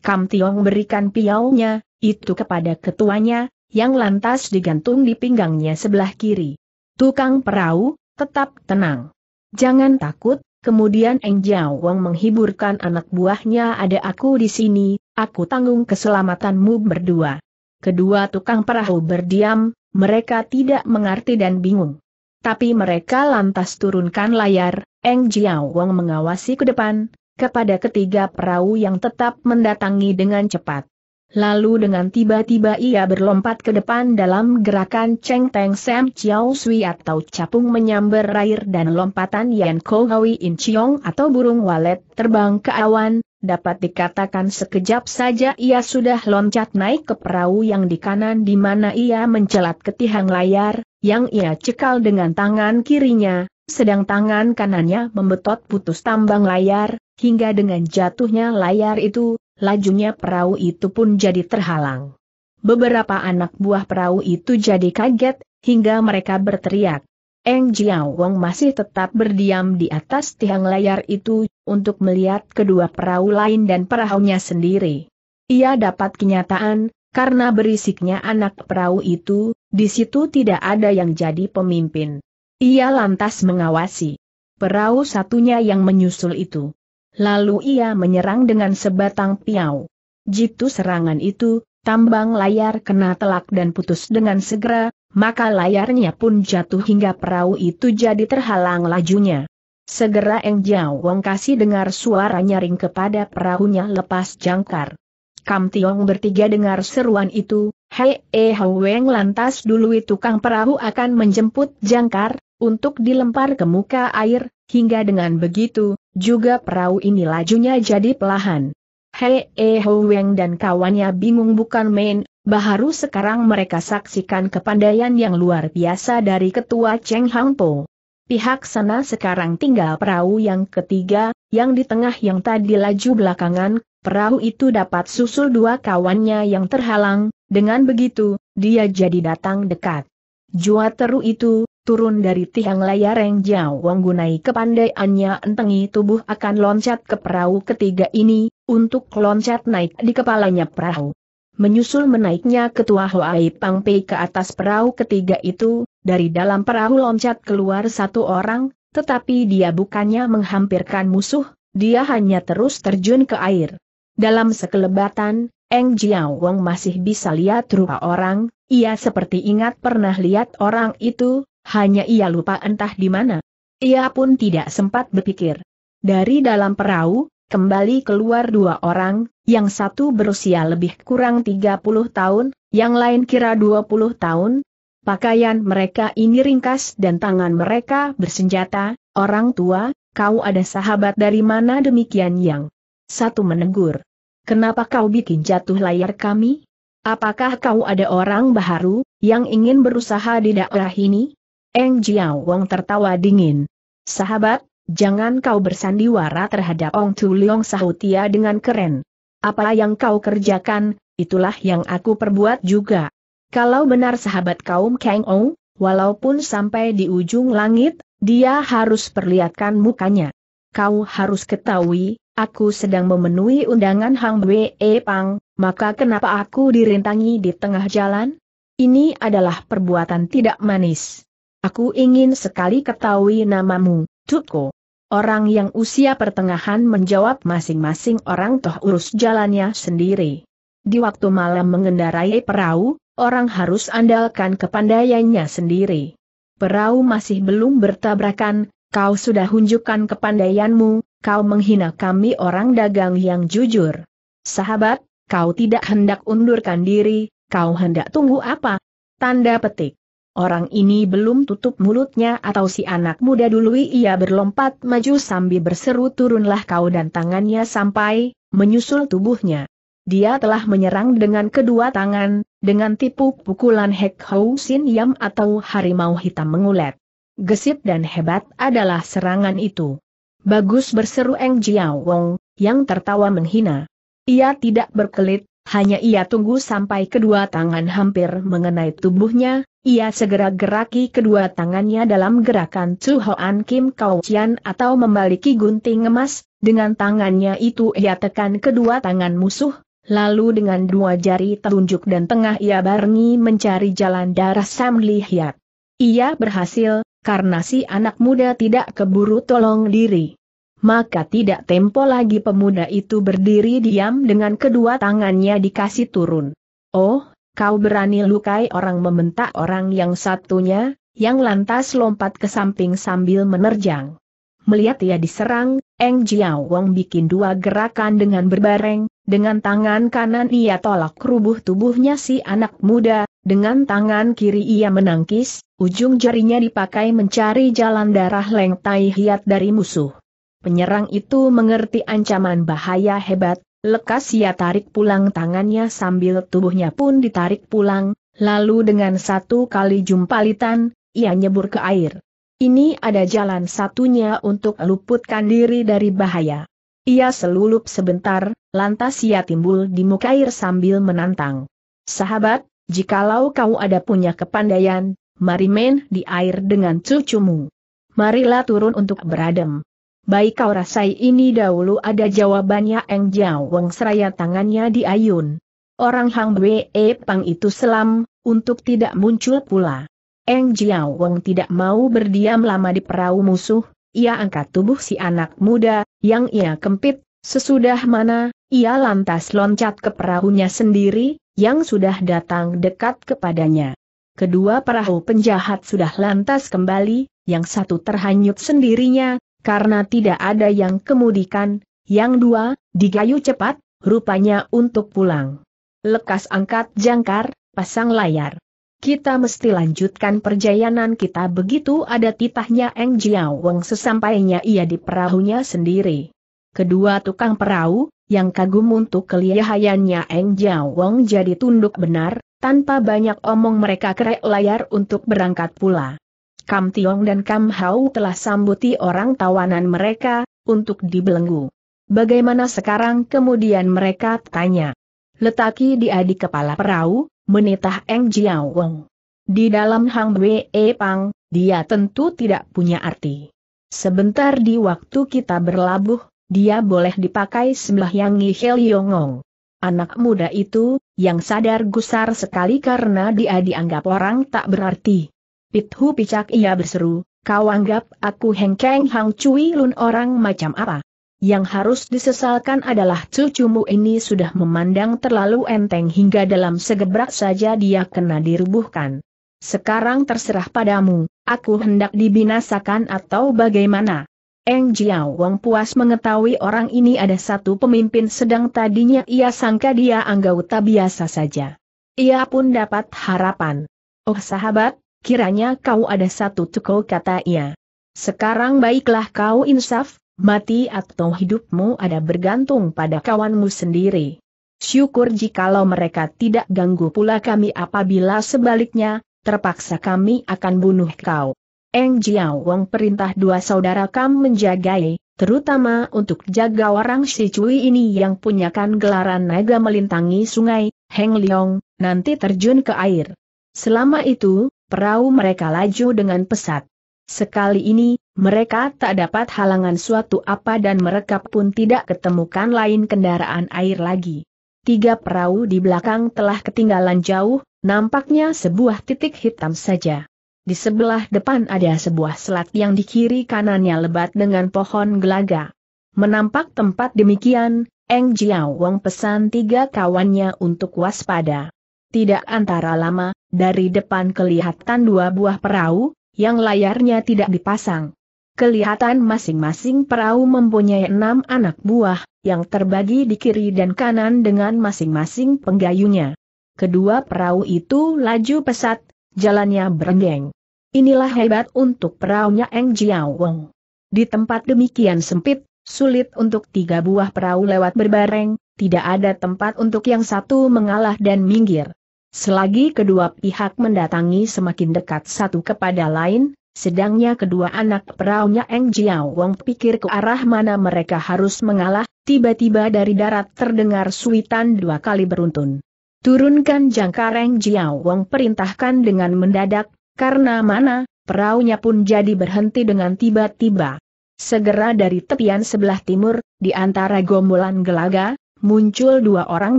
Kam Tiong berikan Piao-nya, itu kepada ketuanya, yang lantas digantung di pinggangnya sebelah kiri. Tukang perahu, tetap tenang. Jangan takut, kemudian Eng Jiao Wang menghiburkan anak buahnya ada aku di sini, aku tanggung keselamatanmu berdua. Kedua tukang perahu berdiam, mereka tidak mengerti dan bingung. Tapi mereka lantas turunkan layar, Eng Jiao Wang mengawasi ke depan, kepada ketiga perahu yang tetap mendatangi dengan cepat. Lalu dengan tiba-tiba ia berlompat ke depan dalam gerakan Cheng Teng Sam Chiao Sui atau capung menyambar air dan lompatan Yan Ko Hui In Chiong atau burung walet terbang ke awan, dapat dikatakan sekejap saja ia sudah loncat naik ke perahu yang di kanan di mana ia mencelat ke tiang layar, yang ia cekal dengan tangan kirinya, sedang tangan kanannya membetot putus tambang layar, hingga dengan jatuhnya layar itu, lajunya perahu itu pun jadi terhalang. Beberapa anak buah perahu itu jadi kaget, hingga mereka berteriak. Eng Jiao Wong masih tetap berdiam di atas tiang layar itu, untuk melihat kedua perahu lain dan perahunya sendiri. Ia dapat kenyataan, karena berisiknya anak perahu itu, di situ tidak ada yang jadi pemimpin. Ia lantas mengawasi. Perahu satunya yang menyusul itu. Lalu ia menyerang dengan sebatang piau. Jitu serangan itu, tambang layar kena telak dan putus dengan segera, maka layarnya pun jatuh hingga perahu itu jadi terhalang lajunya. Segera Eng Jiao Wong kasih dengar suara nyaring kepada perahunya lepas jangkar. Kam Tiong bertiga dengar seruan itu, Hei Eh Weng lantas dulu tukang perahu akan menjemput jangkar, untuk dilempar ke muka air, hingga dengan begitu, juga perahu ini lajunya jadi pelahan. Hei Eh Ho Weng dan kawannya bingung bukan main, baru sekarang mereka saksikan kepandaian yang luar biasa dari ketua Cheng Hang Po. Pihak sana sekarang tinggal perahu yang ketiga, yang di tengah yang tadi laju belakangan, perahu itu dapat susul dua kawannya yang terhalang, dengan begitu, dia jadi datang dekat. Jua teru itu, turun dari tiang layar yang jauh gunai kepandaiannya entengi tubuh akan loncat ke perahu ketiga ini, untuk loncat naik di kepalanya perahu. Menyusul menaiknya ketua Huai Pang Pei ke atas perahu ketiga itu, dari dalam perahu loncat keluar satu orang, tetapi dia bukannya menghampirkan musuh, dia hanya terus terjun ke air. Dalam sekelebatan, Eng Jiao Wong masih bisa lihat rupa orang, ia seperti ingat pernah lihat orang itu, hanya ia lupa entah di mana. Ia pun tidak sempat berpikir. Dari dalam perahu, kembali keluar dua orang, yang satu berusia lebih kurang 30 tahun, yang lain kira 20 tahun. Pakaian mereka ini ringkas dan tangan mereka bersenjata, orang tua, kau ada sahabat dari mana demikian yang satu menegur. Kenapa kau bikin jatuh layar kami? Apakah kau ada orang baharu, yang ingin berusaha di daerah ini? Eng Jiao Wong tertawa dingin. Sahabat, jangan kau bersandiwara terhadap Ong Tu Leong sahutia dengan keren. Apa yang kau kerjakan, itulah yang aku perbuat juga. Kalau benar sahabat kaum Kang Ong, walaupun sampai di ujung langit, dia harus perlihatkan mukanya. Kau harus ketahui, aku sedang memenuhi undangan Hang Bwe Pang, maka kenapa aku dirintangi di tengah jalan? Ini adalah perbuatan tidak manis. Aku ingin sekali ketahui namamu, Tuko. Orang yang usia pertengahan menjawab masing-masing orang toh urus jalannya sendiri. Di waktu malam mengendarai perahu, orang harus andalkan kepandaiannya sendiri. Perahu masih belum bertabrakan, kau sudah hunjukkan kepandaianmu, kau menghina kami orang dagang yang jujur. Sahabat, kau tidak hendak undurkan diri, kau hendak tunggu apa? Tanda petik. Orang ini belum tutup mulutnya atau si anak muda dulu ia berlompat maju sambil berseru turunlah kau dan tangannya sampai, menyusul tubuhnya. Dia telah menyerang dengan kedua tangan, dengan tipu pukulan Hek Hou Sin Yam atau harimau hitam mengulet. Gesit dan hebat adalah serangan itu. Bagus berseru Eng Jiao Wong, yang tertawa menghina. Ia tidak berkelit, hanya ia tunggu sampai kedua tangan hampir mengenai tubuhnya, ia segera geraki kedua tangannya dalam gerakan Chu Hoan Kim Kau Chian atau membaliki gunting emas, dengan tangannya itu ia tekan kedua tangan musuh, lalu dengan dua jari telunjuk dan tengah ia barengi mencari jalan darah Sam Lihiat. Ia berhasil, karena si anak muda tidak keburu tolong diri maka tidak tempo lagi pemuda itu berdiri diam dengan kedua tangannya dikasih turun. Oh, kau berani lukai orang membentak orang yang satunya, yang lantas lompat ke samping sambil menerjang. Melihat ia diserang, Eng Jiao Wong bikin dua gerakan dengan berbareng, dengan tangan kanan ia tolak rubuh tubuhnya si anak muda, dengan tangan kiri ia menangkis, ujung jarinya dipakai mencari jalan darah Leng Tai Hiat dari musuh. Penyerang itu mengerti ancaman bahaya hebat, lekas ia tarik pulang tangannya sambil tubuhnya pun ditarik pulang, lalu dengan satu kali jumpalitan, ia nyebur ke air. Ini ada jalan satunya untuk luputkan diri dari bahaya. Ia selulup sebentar, lantas ia timbul di muka air sambil menantang. Sahabat, jikalau kau ada punya kepandaian, mari main di air dengan cucumu. Marilah turun untuk beradem. Baik kau rasai ini dahulu ada jawabannya Eng Jiaweng seraya tangannya di ayun. Orang Hang Bwe Pang itu selam, untuk tidak muncul pula. Eng Jiaweng tidak mau berdiam lama di perahu musuh, ia angkat tubuh si anak muda, yang ia kempit, sesudah mana, ia lantas loncat ke perahunya sendiri, yang sudah datang dekat kepadanya. Kedua perahu penjahat sudah lantas kembali, yang satu terhanyut sendirinya, karena tidak ada yang kemudikan, yang dua, digayu cepat, rupanya untuk pulang. Lekas angkat jangkar, pasang layar. Kita mesti lanjutkan perjalanan kita begitu ada titahnya Eng Jiaweng sesampainya ia di perahunya sendiri. Kedua tukang perahu, yang kagum untuk kelihayannya Eng Jiaweng jadi tunduk benar, tanpa banyak omong mereka kerek layar untuk berangkat pula. Kam Tiong dan Kam Hau telah sambuti orang tawanan mereka, untuk dibelenggu. Bagaimana sekarang kemudian mereka tanya. Letaki di kepala perahu, menitah Eng Jiao Weng. Di dalam Hang Bwe Pang, dia tentu tidak punya arti. Sebentar di waktu kita berlabuh, dia boleh dipakai sembahyangi Hel Yongong. Anak muda itu, yang sadar gusar sekali karena dia dianggap orang tak berarti. Pithu picak ia berseru, kau anggap aku hengkeng hang cui lun orang macam apa? Yang harus disesalkan adalah cucumu ini sudah memandang terlalu enteng hingga dalam segebrak saja dia kena dirubuhkan. Sekarang terserah padamu, aku hendak dibinasakan atau bagaimana? Eng Jiao Wang puas mengetahui orang ini ada satu pemimpin sedang tadinya ia sangka dia anggota biasa saja. Ia pun dapat harapan. Oh sahabat, kiranya kau ada satu tuko kata ia. Sekarang baiklah kau insaf, mati atau hidupmu ada bergantung pada kawanmu sendiri. Syukur jikalau mereka tidak ganggu pula kami apabila sebaliknya, terpaksa kami akan bunuh kau. Eng Jiao Wong perintah dua saudara kam menjagai, terutama untuk jaga orang si Cui ini yang punyakan gelaran naga melintangi sungai, Heng Liong, nanti terjun ke air. Selama itu, perahu mereka laju dengan pesat. Sekali ini, mereka tak dapat halangan suatu apa dan mereka pun tidak ketemukan lain kendaraan air lagi. Tiga perahu di belakang telah ketinggalan jauh, nampaknya sebuah titik hitam saja. Di sebelah depan ada sebuah selat yang di kiri kanannya lebat dengan pohon gelaga. Menampak tempat demikian, Eng Jiao Wong pesan tiga kawannya untuk waspada. Tidak antara lama, dari depan kelihatan dua buah perahu, yang layarnya tidak dipasang. Kelihatan masing-masing perahu mempunyai enam anak buah, yang terbagi di kiri dan kanan dengan masing-masing penggayunya. Kedua perahu itu laju pesat, jalannya berenggeng. Inilah hebat untuk perahunya Eng Jiao Weng. Di tempat demikian sempit, sulit untuk tiga buah perahu lewat berbareng, tidak ada tempat untuk yang satu mengalah dan minggir. Selagi kedua pihak mendatangi semakin dekat satu kepada lain, sedangnya kedua anak peraunya Eng Jiao Wong pikir ke arah mana mereka harus mengalah, tiba-tiba dari darat terdengar suitan dua kali beruntun. Turunkan jangkar Eng Jiao Wong perintahkan dengan mendadak, karena mana, peraunya pun jadi berhenti dengan tiba-tiba. Segera dari tepian sebelah timur, di antara gombolan gelaga, muncul dua orang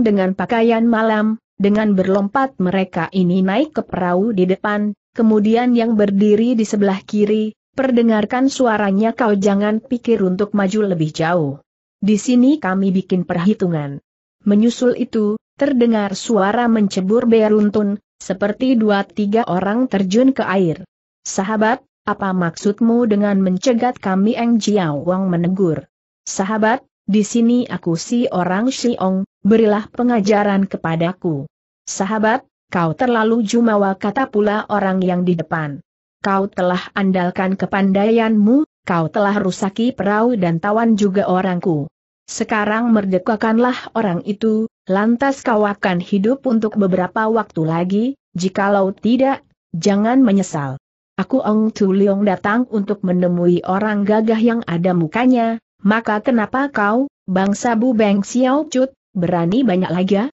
dengan pakaian malam, dengan berlompat mereka ini naik ke perahu di depan, Kemudian yang berdiri di sebelah kiri, perdengarkan suaranya kau jangan pikir untuk maju lebih jauh. Di sini kami bikin perhitungan. Menyusul itu, terdengar suara mencebur beruntun, seperti dua tiga orang terjun ke air. Sahabat, apa maksudmu dengan mencegat kami Eng Jiao Wang menegur? Sahabat, di sini aku si orang Shiong, berilah pengajaran kepadaku. Sahabat, Kau terlalu jumawa kata pula orang yang di depan. Kau telah andalkan kepandaianmu, kau telah rusaki perahu dan tawan juga orangku. Sekarang merdekakanlah orang itu, lantas kau akan hidup untuk beberapa waktu lagi, jikalau tidak, jangan menyesal. Aku Ong Tu Leong datang untuk menemui orang gagah yang ada mukanya, maka kenapa kau, bangsa Bu Beng Xiao Cut, berani banyak lagi?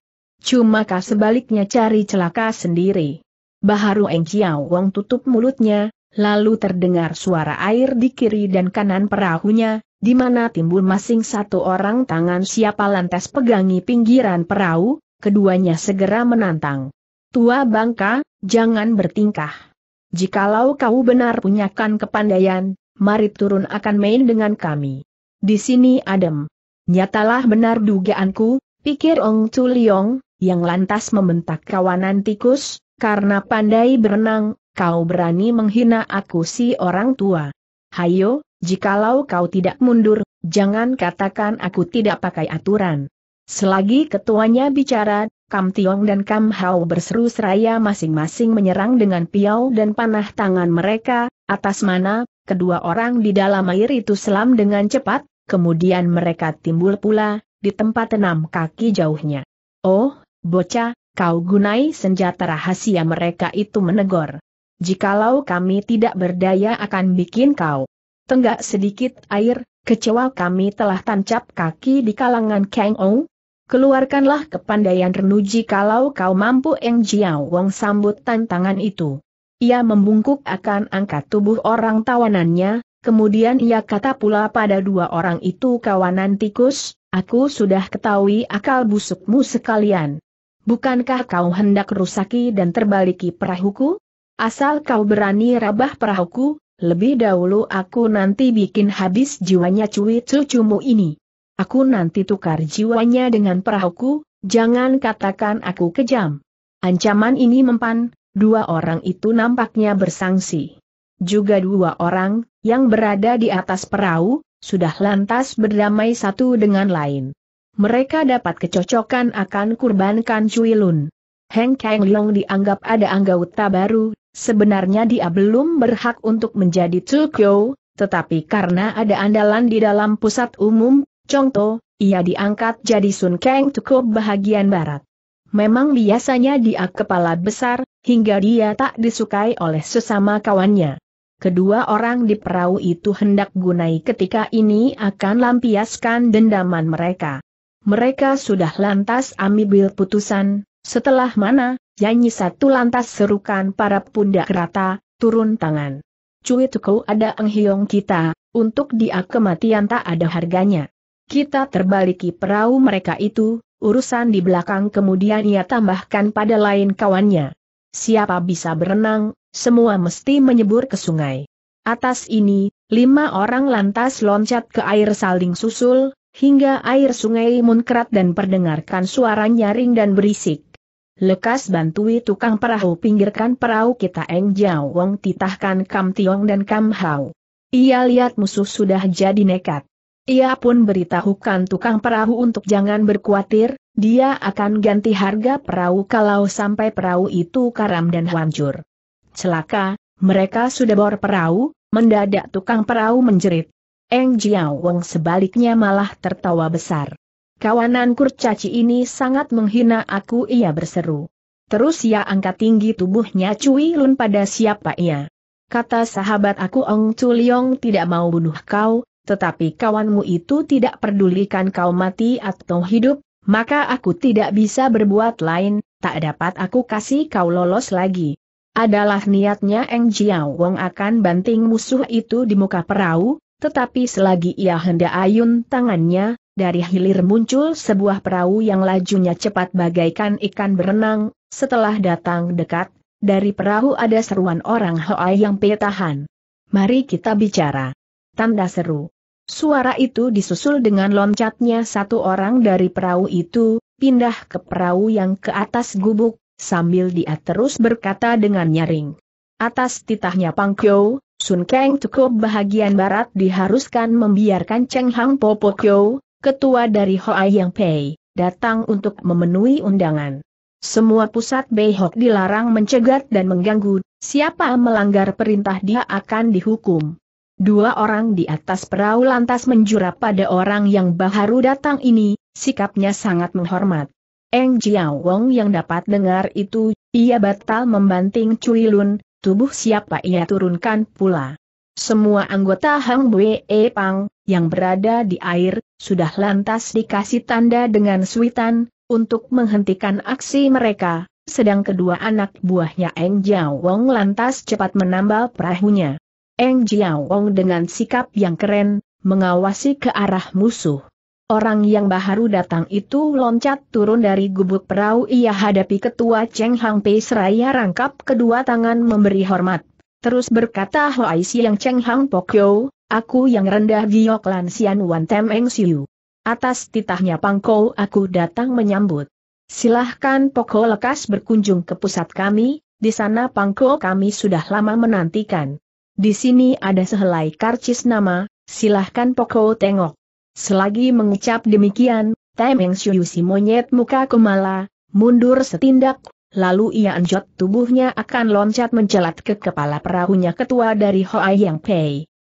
Cuma kah sebaliknya cari celaka sendiri. Baharu Eng Chiao Wong tutup mulutnya, lalu terdengar suara air di kiri dan kanan perahunya, di mana timbul masing satu orang tangan siapa lantas pegangi pinggiran perahu, keduanya segera menantang. Tua bangka, jangan bertingkah. Jikalau kau benar punyakan kepandaian, mari turun akan main dengan kami. Di sini adem. Nyatalah benar dugaanku, pikir Ong Tu Liong, yang lantas membentak kawanan tikus, karena pandai berenang, kau berani menghina aku si orang tua. Hayo, jikalau kau tidak mundur, jangan katakan aku tidak pakai aturan. Selagi ketuanya bicara, Kam Tiong dan Kam Hao berseru seraya masing-masing menyerang dengan piau dan panah tangan mereka, atas mana, kedua orang di dalam air itu selam dengan cepat, kemudian mereka timbul pula, di tempat enam kaki jauhnya. Oh, Bocah, kau gunai senjata rahasia mereka itu menegur. Jikalau kami tidak berdaya akan bikin kau tenggak sedikit air, kecewa kami telah tancap kaki di kalangan Kang Ou. Keluarkanlah kepandaian renuji kalau kau mampu Eng Jiao Wong sambut tantangan itu. Ia membungkuk akan angkat tubuh orang tawanannya, kemudian ia kata pula pada dua orang itu kawanan tikus, aku sudah ketahui akal busukmu sekalian. Bukankah kau hendak rusaki dan terbaliki perahuku? Asal kau berani rabah perahuku, lebih dahulu aku nanti bikin habis jiwanya cuit cucumu ini. Aku nanti tukar jiwanya dengan perahuku, jangan katakan aku kejam. Ancaman ini mempan, dua orang itu nampaknya bersangsi. Juga dua orang, yang berada di atas perahu, sudah lantas berdamai satu dengan lain mereka dapat kecocokan akan kurbankan Cuilun. Heng Kang Leong dianggap ada anggota baru, sebenarnya dia belum berhak untuk menjadi Tukyo, tetapi karena ada andalan di dalam pusat umum, Chongto, ia diangkat jadi Sun Kang Tukyo bahagian barat. Memang biasanya dia kepala besar, hingga dia tak disukai oleh sesama kawannya. Kedua orang di perahu itu hendak gunai ketika ini akan lampiaskan dendaman mereka. Mereka sudah lantas ambil putusan, setelah mana, Yanyi satu lantas serukan para pundak rata, turun tangan. Cui tuku ada enghiong kita, untuk dia kematian tak ada harganya. Kita terbaliki perahu mereka itu, urusan di belakang kemudian ia tambahkan pada lain kawannya. Siapa bisa berenang, semua mesti menyebur ke sungai. Atas ini, lima orang lantas loncat ke air saling susul, hingga air sungai munkrat dan perdengarkan suara nyaring dan berisik. Lekas bantui tukang perahu pinggirkan perahu kita Eng Jiao Wong titahkan Kam Tiong dan Kam Hao. Ia lihat musuh sudah jadi nekat. Ia pun beritahukan tukang perahu untuk jangan berkuatir, dia akan ganti harga perahu kalau sampai perahu itu karam dan hancur. Celaka, mereka sudah bor perahu, mendadak tukang perahu menjerit. Eng Jiao Wong sebaliknya malah tertawa besar. Kawanan kurcaci ini sangat menghina aku ia berseru. Terus ia angkat tinggi tubuhnya Cui Lun pada siapa ia. Kata sahabat aku Ong Chuliong tidak mau bunuh kau, tetapi kawanmu itu tidak pedulikan kau mati atau hidup, maka aku tidak bisa berbuat lain, tak dapat aku kasih kau lolos lagi. Adalah niatnya Eng Jiao Wong akan banting musuh itu di muka perahu, tetapi selagi ia hendak ayun tangannya, dari hilir muncul sebuah perahu yang lajunya cepat bagaikan ikan berenang, setelah datang dekat, dari perahu ada seruan orang Hoa yang petahan. Mari kita bicara. Tanda seru. Suara itu disusul dengan loncatnya satu orang dari perahu itu, pindah ke perahu yang ke atas gubuk, sambil dia terus berkata dengan nyaring. Atas titahnya Pangkyo, Sun Kang cukup bahagian barat diharuskan membiarkan Cheng Hang Popo Kyo, ketua dari Hoa Yang Pei, datang untuk memenuhi undangan. Semua pusat Beihok dilarang mencegat dan mengganggu, siapa melanggar perintah dia akan dihukum. Dua orang di atas perahu lantas menjura pada orang yang baru datang ini, sikapnya sangat menghormat. Eng Jiao Wong yang dapat dengar itu, ia batal membanting Cui Lun, tubuh siapa ia turunkan pula. Semua anggota Hang Bue Pang, yang berada di air, sudah lantas dikasih tanda dengan suitan, untuk menghentikan aksi mereka, sedang kedua anak buahnya Eng Jiao Wong lantas cepat menambal perahunya. Eng Jiao Wong dengan sikap yang keren, mengawasi ke arah musuh. Orang yang baru datang itu loncat turun dari gubuk perahu ia hadapi ketua Cheng Hang Pei seraya rangkap kedua tangan memberi hormat. Terus berkata Hoai Siang Cheng Hang Pokyo, aku yang rendah giok lan sian wan tem eng siu. Atas titahnya Pangko aku datang menyambut. Silahkan Poko lekas berkunjung ke pusat kami, di sana Pangko kami sudah lama menantikan. Di sini ada sehelai karcis nama, silahkan Poko tengok. Selagi mengucap demikian, Temeng Shu si monyet muka kumala, mundur setindak, lalu ia anjot tubuhnya akan loncat mencelat ke kepala perahunya ketua dari Hoa Yang Pei.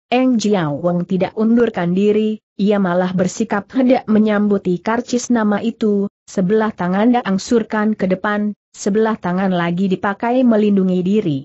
Eng Jiao Wong tidak undurkan diri, ia malah bersikap hendak menyambuti karcis nama itu, sebelah tangan diangsurkan ke depan, sebelah tangan lagi dipakai melindungi diri.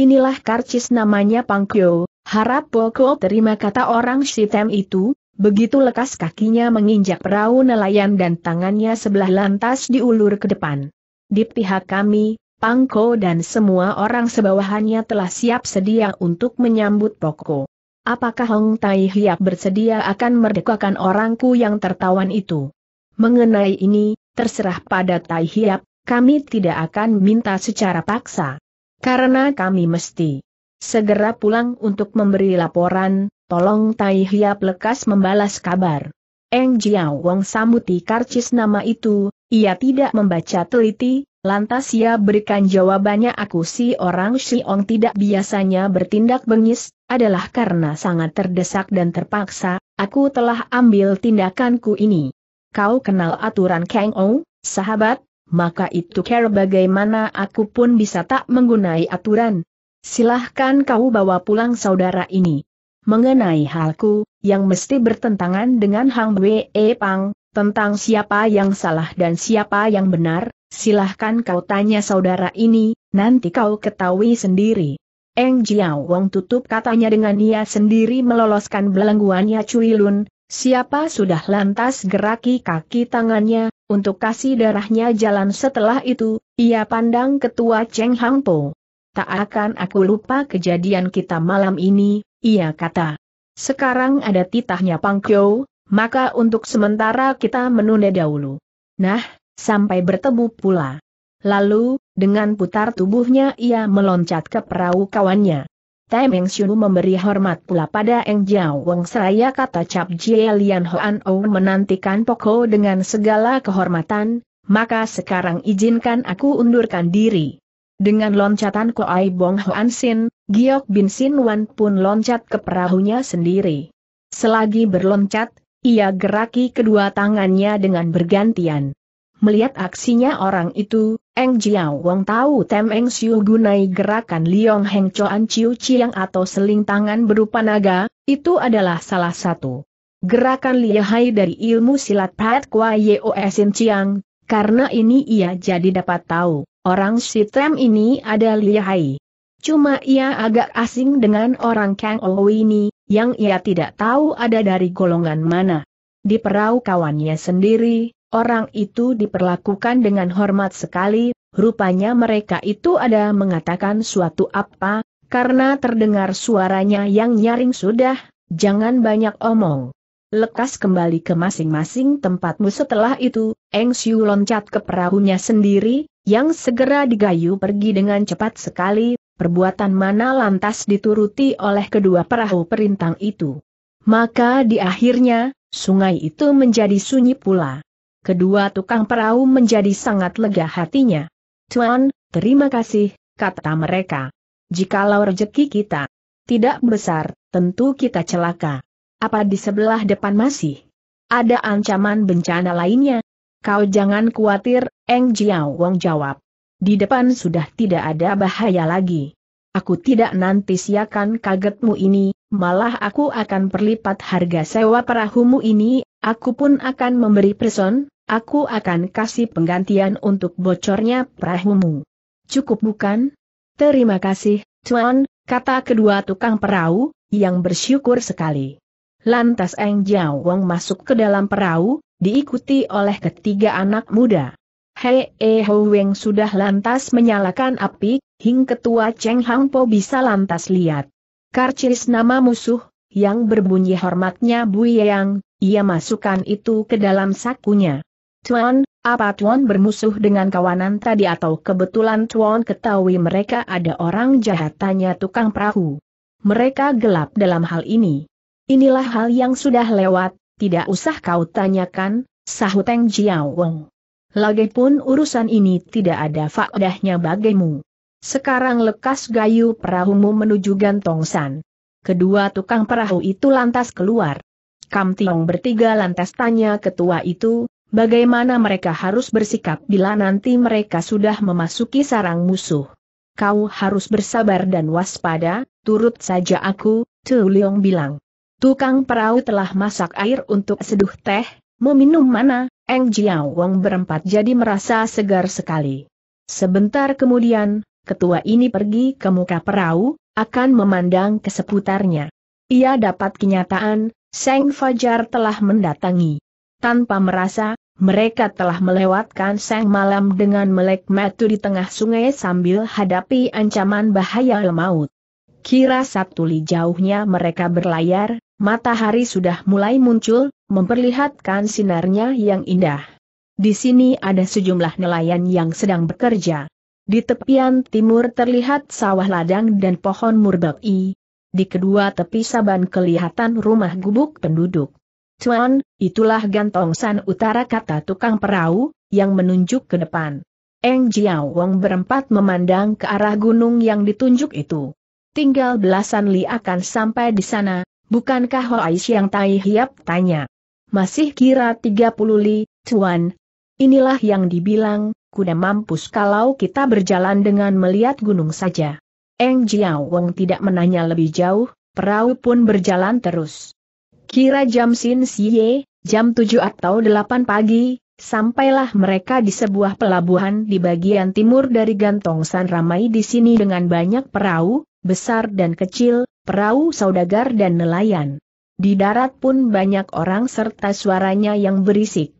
Inilah karcis namanya Pangkyo, harap Poko terima kata orang Shitem itu, begitu lekas kakinya menginjak perahu nelayan dan tangannya sebelah lantas diulur ke depan. Di pihak kami, Pangko dan semua orang sebawahannya telah siap sedia untuk menyambut Poko. Apakah Hong Tai Hiap bersedia akan merdekakan orangku yang tertawan itu? Mengenai ini, terserah pada Tai Hiap, kami tidak akan minta secara paksa. Karena kami mesti segera pulang untuk memberi laporan, tolong Tai Hiap lekas membalas kabar. Eng Jiao Wong sambuti karcis nama itu, ia tidak membaca teliti, lantas ia berikan jawabannya aku si orang Ong tidak biasanya bertindak bengis, adalah karena sangat terdesak dan terpaksa, aku telah ambil tindakanku ini. Kau kenal aturan Kang Ou, sahabat, maka itu care bagaimana aku pun bisa tak menggunai aturan. Silahkan kau bawa pulang saudara ini. Mengenai halku, yang mesti bertentangan dengan Hang Wei Pang, tentang siapa yang salah dan siapa yang benar, silahkan kau tanya saudara ini, nanti kau ketahui sendiri. Eng Jiao Wong tutup katanya dengan ia sendiri meloloskan belengguannya Cui Lun, siapa sudah lantas geraki kaki tangannya, untuk kasih darahnya jalan setelah itu, ia pandang ketua Cheng Hang Po. Tak akan aku lupa kejadian kita malam ini, ia kata. Sekarang ada titahnya Pangkyo, maka untuk sementara kita menunda dahulu. Nah, sampai bertemu pula. Lalu, dengan putar tubuhnya ia meloncat ke perahu kawannya. Tai Xiu memberi hormat pula pada Eng Jiao Wang seraya kata Cap Jie Lian Hoan Ou menantikan Poko dengan segala kehormatan, maka sekarang izinkan aku undurkan diri. Dengan loncatan Ai Bong Hoan Sin, Giok Bin Sin Wan pun loncat ke perahunya sendiri. Selagi berloncat, ia geraki kedua tangannya dengan bergantian. Melihat aksinya orang itu, Eng Jiao Wong tahu Tem Eng Siu gunai gerakan Liong Heng Choan Chiu Chiang atau seling tangan berupa naga, itu adalah salah satu. Gerakan lihai dari ilmu silat Pat Kwa Yeo Sin Chiang, karena ini ia jadi dapat tahu, orang si Tem ini ada lihai. Cuma ia agak asing dengan orang Kang O ini, yang ia tidak tahu ada dari golongan mana. Di perahu kawannya sendiri, orang itu diperlakukan dengan hormat sekali, rupanya mereka itu ada mengatakan suatu apa, karena terdengar suaranya yang nyaring sudah, jangan banyak omong. Lekas kembali ke masing-masing tempatmu setelah itu, Eng Siu loncat ke perahunya sendiri, yang segera digayu pergi dengan cepat sekali, perbuatan mana lantas dituruti oleh kedua perahu perintang itu. Maka di akhirnya, sungai itu menjadi sunyi pula. Kedua tukang perahu menjadi sangat lega hatinya. Tuan, terima kasih, kata mereka. Jikalau rejeki kita tidak besar, tentu kita celaka. Apa di sebelah depan masih ada ancaman bencana lainnya? Kau jangan khawatir, Eng Jiao Wong jawab. Di depan sudah tidak ada bahaya lagi. Aku tidak nanti siakan kagetmu ini, malah aku akan perlipat harga sewa perahumu ini, aku pun akan memberi person, aku akan kasih penggantian untuk bocornya perahumu. Cukup bukan? Terima kasih, Tuan, kata kedua tukang perahu, yang bersyukur sekali. Lantas Eng Jiao Wong masuk ke dalam perahu, diikuti oleh ketiga anak muda. Hei E Ho Weng sudah lantas menyalakan api, Hing ketua Cheng Hang Po bisa lantas lihat. Karcis nama musuh, yang berbunyi hormatnya Bu Yang, ia masukkan itu ke dalam sakunya. Tuan, apa Tuan bermusuh dengan kawanan tadi atau kebetulan Tuan ketahui mereka ada orang jahat tanya tukang perahu. Mereka gelap dalam hal ini. Inilah hal yang sudah lewat, tidak usah kau tanyakan, sahut Teng Jiao Wong. Lagipun urusan ini tidak ada faedahnya bagimu. Sekarang lekas gayu perahumu menuju Gantong San. Kedua tukang perahu itu lantas keluar. Kam Tiong bertiga lantas tanya ketua itu, bagaimana mereka harus bersikap bila nanti mereka sudah memasuki sarang musuh. Kau harus bersabar dan waspada, turut saja aku, Tu Liong bilang. Tukang perahu telah masak air untuk seduh teh, meminum mana, Eng Jiao Wong berempat jadi merasa segar sekali. Sebentar kemudian, ketua ini pergi ke muka perahu, akan memandang ke seputarnya. Ia dapat kenyataan, Seng Fajar telah mendatangi. Tanpa merasa, mereka telah melewatkan Seng malam dengan melek matu di tengah sungai sambil hadapi ancaman bahaya maut. Kira satu li jauhnya mereka berlayar, Matahari sudah mulai muncul, memperlihatkan sinarnya yang indah. Di sini ada sejumlah nelayan yang sedang bekerja. Di tepian timur terlihat sawah ladang dan pohon murbai. Di kedua tepi saban kelihatan rumah gubuk penduduk. Tuan, itulah gantong san utara kata tukang perahu, yang menunjuk ke depan. Eng Jiao Wong berempat memandang ke arah gunung yang ditunjuk itu. Tinggal belasan li akan sampai di sana, Bukankah Hoai yang Tai Hiap tanya? Masih kira 30 li, Tuan. Inilah yang dibilang, kuda mampus kalau kita berjalan dengan melihat gunung saja. Eng Jiao Wong tidak menanya lebih jauh, perahu pun berjalan terus. Kira jam Sin Siye, jam 7 atau 8 pagi, sampailah mereka di sebuah pelabuhan di bagian timur dari Gantong San Ramai di sini dengan banyak perahu, besar dan kecil, perahu saudagar dan nelayan. Di darat pun banyak orang serta suaranya yang berisik.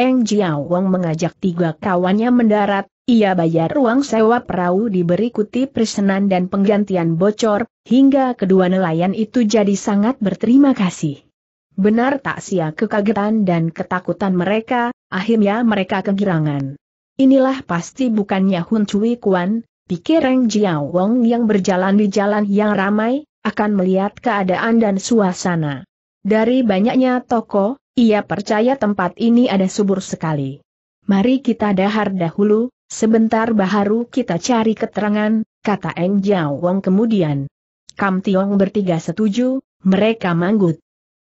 Eng Jiao Wang mengajak tiga kawannya mendarat, ia bayar uang sewa perahu diberi kutip persenan dan penggantian bocor, hingga kedua nelayan itu jadi sangat berterima kasih. Benar tak sia kekagetan dan ketakutan mereka, akhirnya mereka kegirangan. Inilah pasti bukannya Hun Cui Kuan, pikir Eng Jiao yang berjalan di jalan yang ramai, akan melihat keadaan dan suasana. Dari banyaknya toko, ia percaya tempat ini ada subur sekali. Mari kita dahar dahulu, sebentar baharu kita cari keterangan, kata Eng Jiao Wong kemudian. Kam Tiong bertiga setuju, mereka manggut.